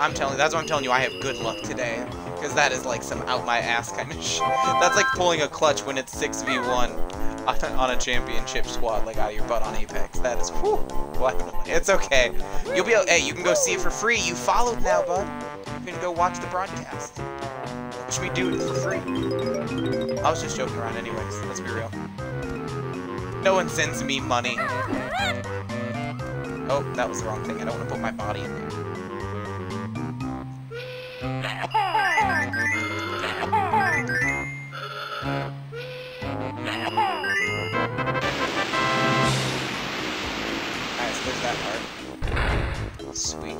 I'm telling that's what I'm telling you, I have good luck today. Because that is like some out my ass kind of shit. That's like pulling a clutch when it's 6v1 on, a championship squad, like out of your butt on Apex. That is, whew, what? It's okay. You'll be, able. hey, you can go see it for free. You followed now, bud. You can go watch the broadcast. Watch me do it for free. I was just joking around anyways, let's be real. No one sends me money. Oh, that was the wrong thing. I don't want to put my body in there. Sweet.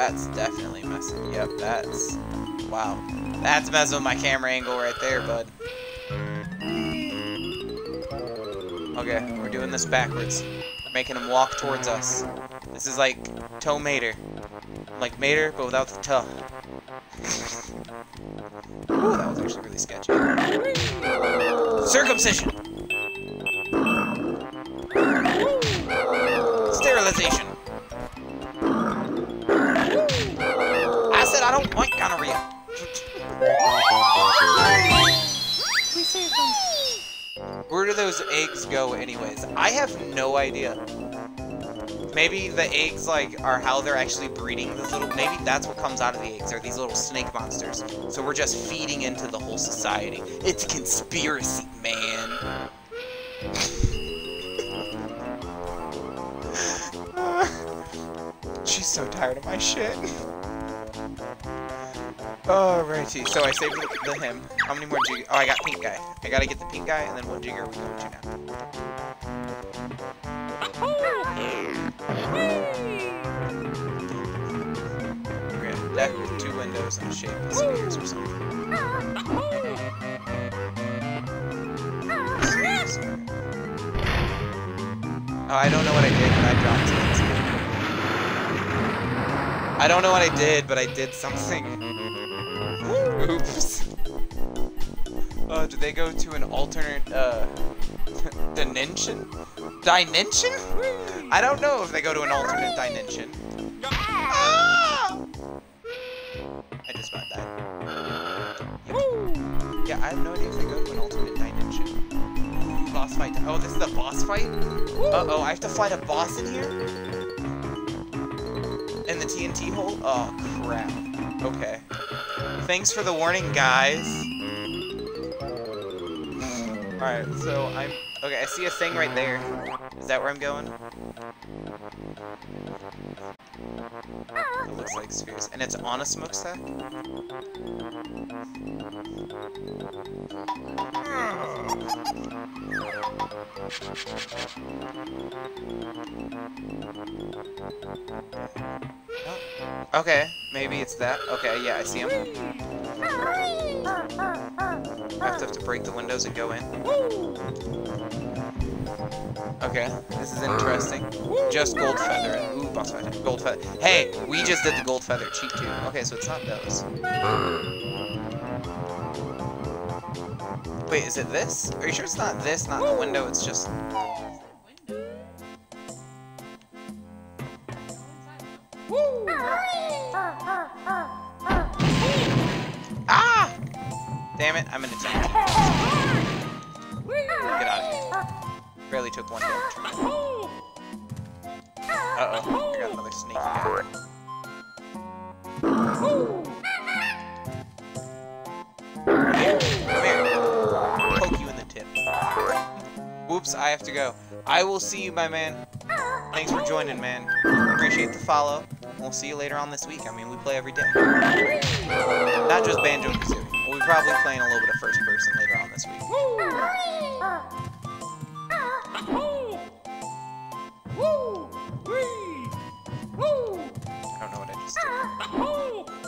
That's definitely messing. Yep, that's... Wow. That's messing with my camera angle right there, bud. Okay, we're doing this backwards. We're making him walk towards us. This is like Tow Mater. Like mater, but without the toe. Ooh, that was actually really sketchy. Circumcision! Sterilization! I don't want gonorrhea. Where do those eggs go anyways? I have no idea. Maybe the eggs, like, are how they're actually breeding these little... Maybe that's what comes out of the eggs, are these little snake monsters. So we're just feeding into the whole society. It's a conspiracy, man. She's so tired of my shit. Alrighty, oh, so I saved the, the him. How many more jig? Oh, I got pink guy. I gotta get the pink guy, and then what jigger are we going to now? We're gonna deck with two windows and a shape of or something. Oh, I don't know what I did, but I dropped it. I don't know what I did, but I did something. Oops. Uh, do they go to an alternate, uh, dimension? Dimension? I don't know if they go to an alternate dimension. Ah! I just about died. Yep. Yeah, I have no idea if they go to an alternate dimension. Boss fight. Oh, this is the boss fight? Uh-oh, I have to fight a boss in here? In the TNT hole? Oh, crap. Okay. Thanks for the warning, guys. Alright, so I'm... Okay, I see a thing right there. Is that where I'm going? It looks like spheres. And it's on a smokestack? Okay, maybe it's that. Okay, yeah, I see him. I have to, have to break the windows and go in. Okay, this is interesting. Just gold feather. Ooh, boss fight. Gold feather. Hey, we just did the gold feather cheat too. Okay, so it's not those. Wait, is it this? Are you sure it's not this, not the window? It's just... Ah! Damn it, I'm in a tank. Get out of here. Barely took one damage. Uh-oh, I got another sneaky. Come here. Whoops, I have to go. I will see you, my man. Thanks for joining, man. Appreciate the follow. We'll see you later on this week. I mean, we play every day. Not just Banjo-Kazooie. We'll be probably playing a little bit of first person later on this week. I don't know what I just did.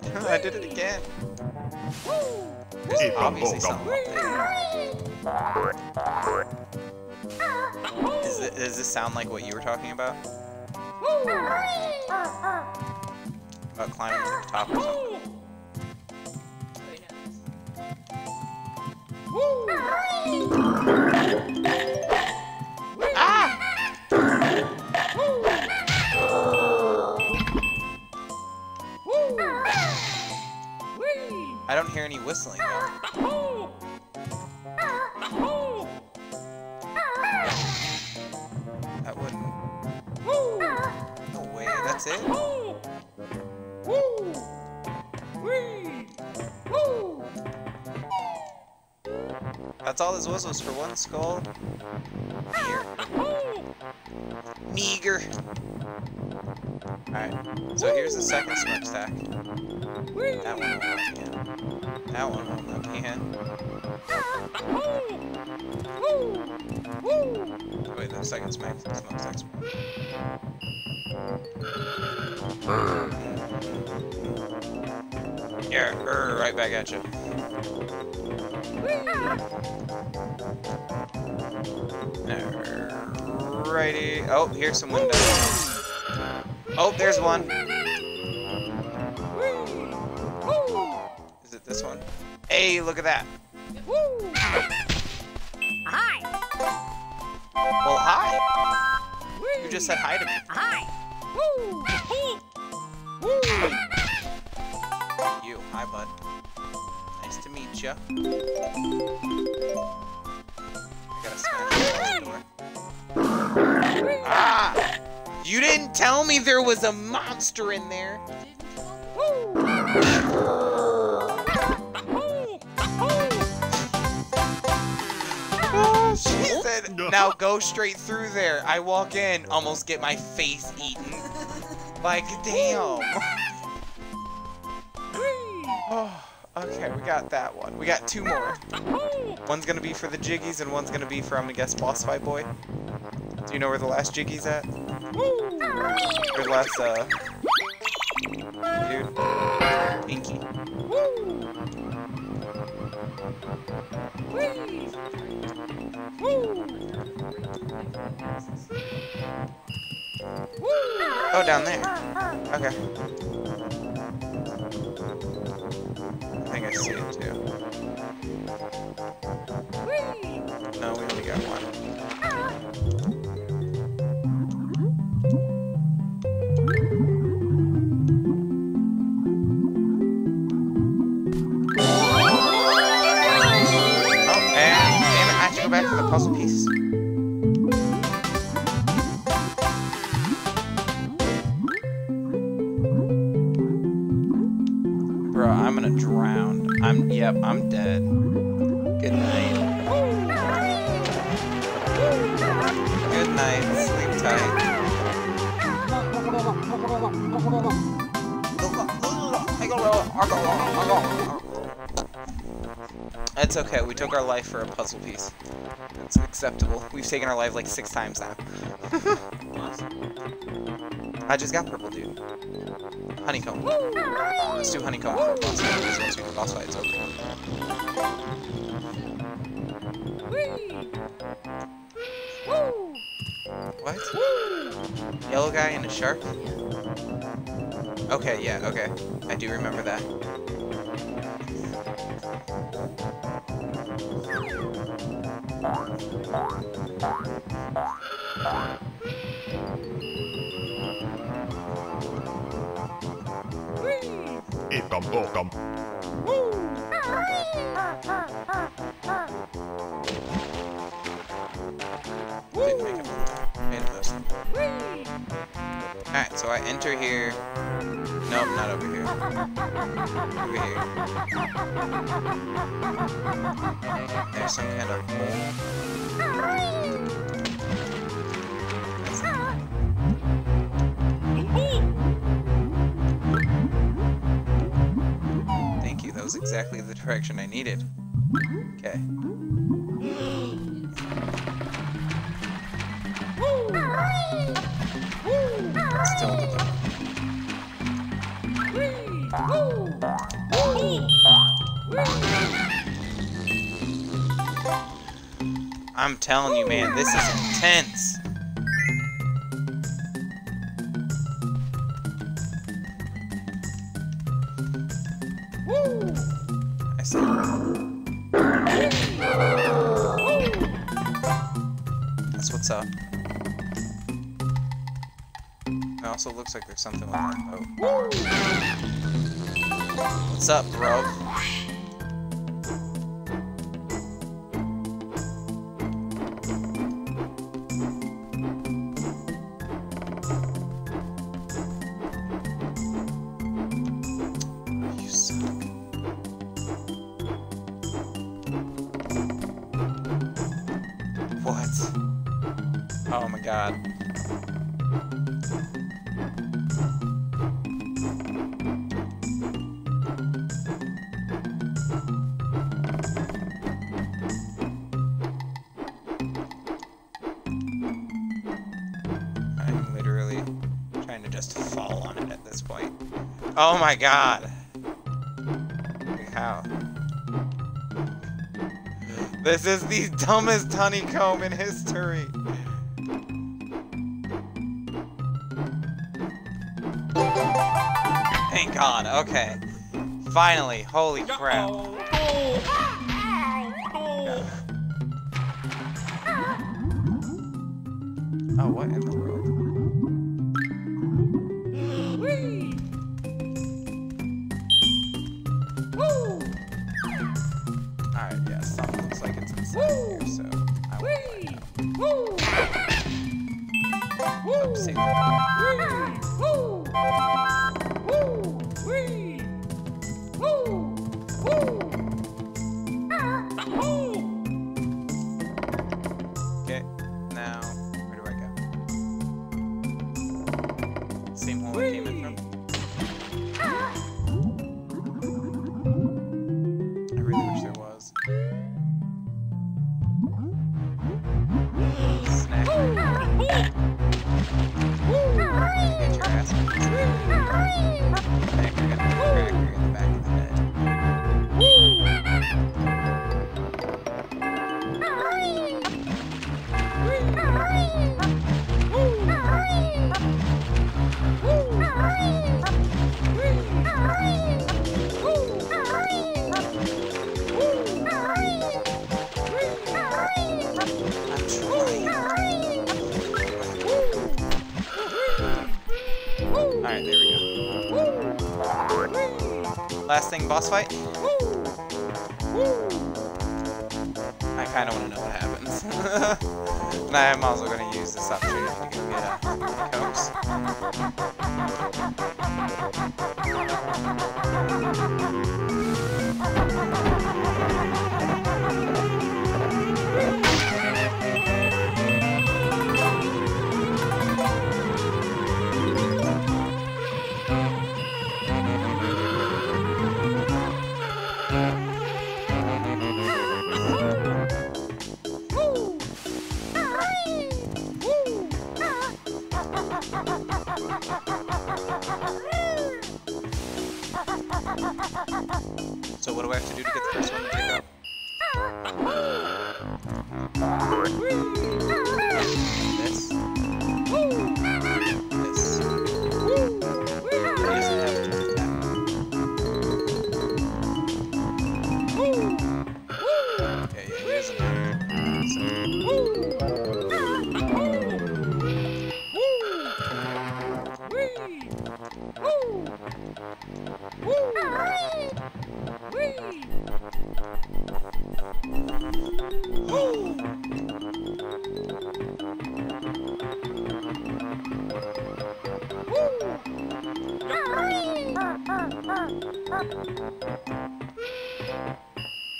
Damn, I did it again. There's Hey, obviously bum, something up there. Is it, does this sound like what you were talking about? About climbing to the top or something? Ah! I don't hear any whistling though. That wouldn't. No way, that's it? That's all this was, was for one skull? Meager. Alright, so here's the second smokestack. That one won't let me in. That one won't let me in. Wait, the second smack smokestack's Yeah, er, right back at you. Alrighty. Oh, here's some windows. Oh, there's one. Is it this one? Hey, look at that. Hi. Well, hi. You just said hi to me. Hi. You. Hi, bud. Nice to meet you. I gotta smash door. Ah! You didn't tell me there was a monster in there. She said, now go straight through there. I walk in, almost get my face eaten. Like, damn. Okay, we got that one. We got two more. One's gonna be for the Jiggies, and one's gonna be for, I'm gonna guess, Boss Fight Boy. Do you know where the last Jiggy's at? Or the last, uh... Dude? Pinky. Oh, down there. Okay. I see it too. No, we only got one. Ah! Oh, and damn it, I have to go back for the puzzle piece. Yep, I'm dead. Good night. Good night, sleep tight. That's okay, we took our life for a puzzle piece. That's acceptable. We've taken our life like six times now. I just got purple, dude. Honeycomb. Let's do honeycomb because once we boss fight, it's over. What? Yellow guy and a shark? Okay, yeah, okay. I do remember that. It this. Alright, so I enter here. Nope, not over here. Over here. There's some kind of hole. Was exactly the direction I needed. Okay. Still. I'm telling you, man, this is intense. That's what's up. It also looks like there's something with that boat. What's up, bro? God. I'm literally trying to just fall on it at this point. Oh my god! How? This is the dumbest honeycomb in history! Okay. Finally. Holy crap.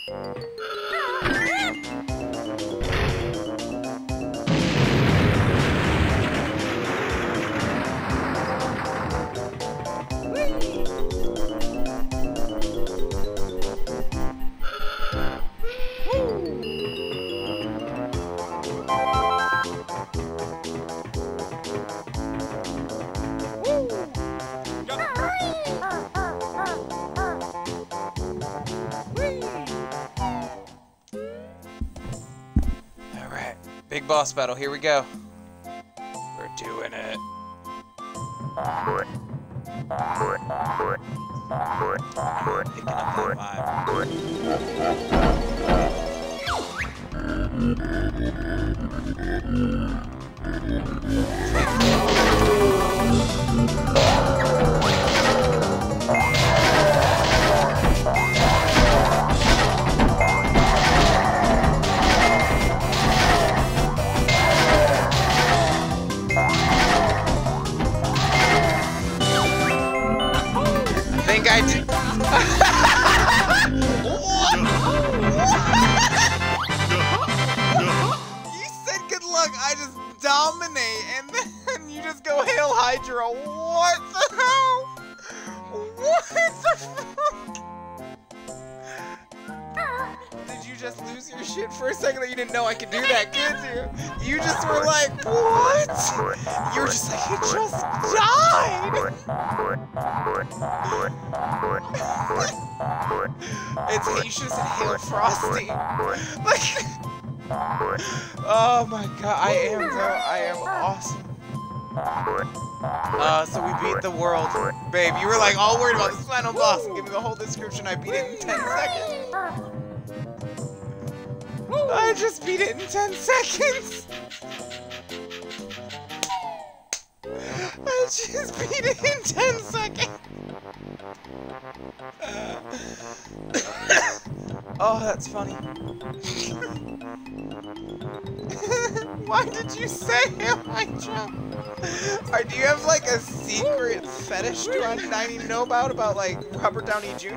Oh. boss battle. Here we go. We're doing it. Picking up that vibe. What the hell? What the fuck? Did you just lose your shit for a second that you didn't know I could do that, did you? You just were like, what? You were just like, it just died! it's, you should Hail Frosty. Like, oh my god, I am, though, I am awesome. Uh, so we beat the world. Babe, you were like all worried about this final boss. Give me the whole description. I beat it in 10 seconds. I just beat it in 10 seconds. I just beat it in 10 seconds. oh, that's funny. Why did you say him? I jump. Or do you have like a secret fetish do I, I need to know about about like Robert Downey Jr.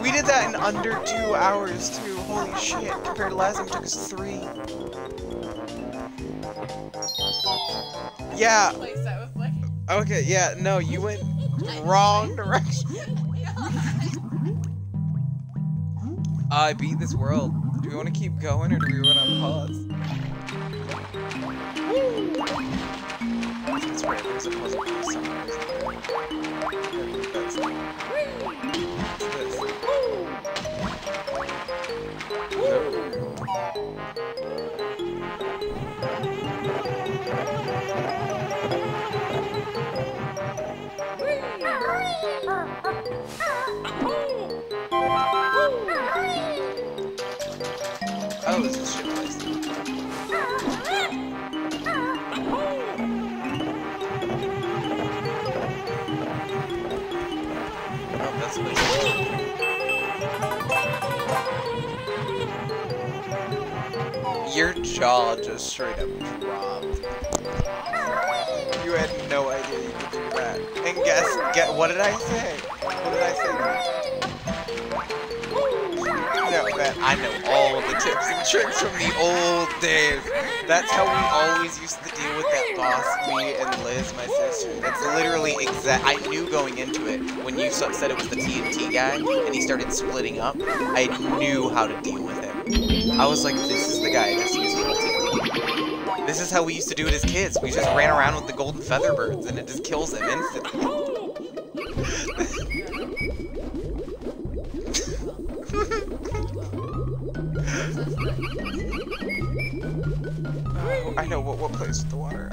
we did that in under two hours too. Holy shit! Compared to last time, it took us three. Yeah. Place that was like. Okay. Yeah. No, you went wrong direction. I beat this world. Do we want to keep going or do we want to pause? Oh, this is shit place. Oh, that's what Your jaw just straight up dropped. You had no idea you could do that. And guess, get what did I say? What did I say? No, I know all the tips and tricks from the old days. That's how we always used to deal with that boss, me and Liz, my sister. That's literally exact. I knew going into it when you said it was the TNT guy and he started splitting up. I knew how to deal with him. I was like, this is the guy just used. This is how we used to do it as kids. We just ran around with the golden feather birds and it just kills them instantly. Oh, I know what what place with the water.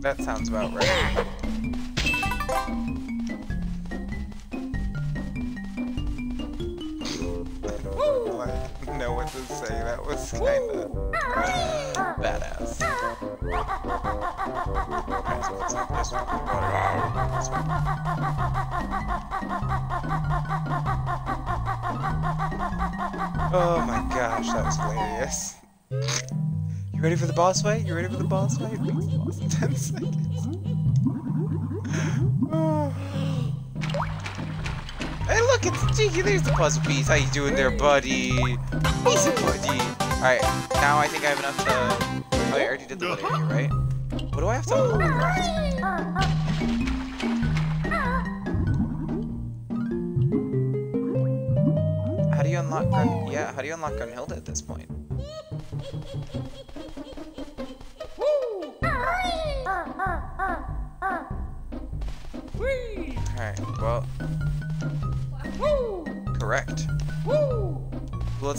That sounds about right. Ready for the boss fight? You ready for the boss fight? 10 seconds. Hey, look, it's Cheeky. There's the puzzle piece. How you doing there, buddy? Easy, buddy. Alright, now I think I have enough to... Oh, I already did the video, right? What do I have to unlock? How do you unlock. Yeah, how do you unlock Gunhilda at this point?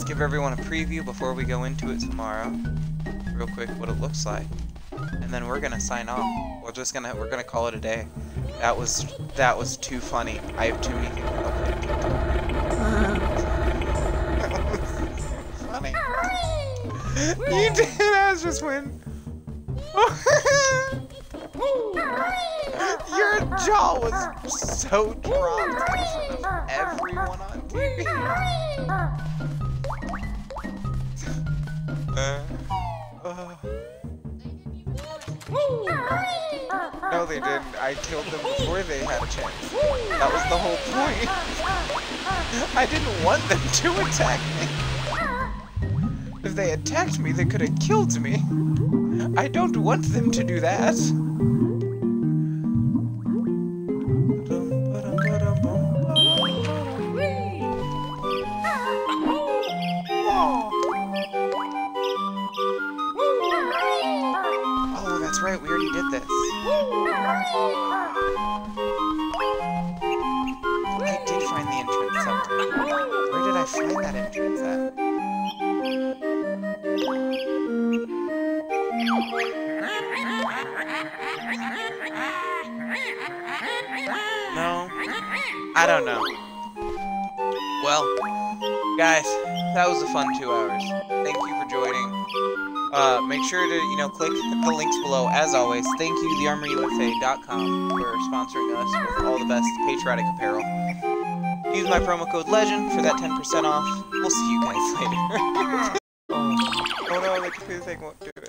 Give everyone a preview before we go into it tomorrow. Real quick, what it looks like. And then we're gonna sign off. We're just gonna, we're gonna call it a day. That was, that was too funny. I have too many things. funny. You did, I was just win. Your jaw was so dropped in front of everyone on TV. No, they didn't. I killed them before they had a chance. That was the whole point. I didn't want them to attack me. If they attacked me, they could have killed me. I don't want them to do that. I did find the entrance somewhere. Where did I find that entrance at? No. I don't know. Well, guys, that was a fun two hours. Thank you for joining. Uh, make sure to, you know, click the links below. As always, thank you, thearmorufa.com, for sponsoring us with all the best patriotic apparel. Use my promo code LEGEND for that 10% off. We'll see you guys later. oh. oh no, the computer thing won't do it. There we go.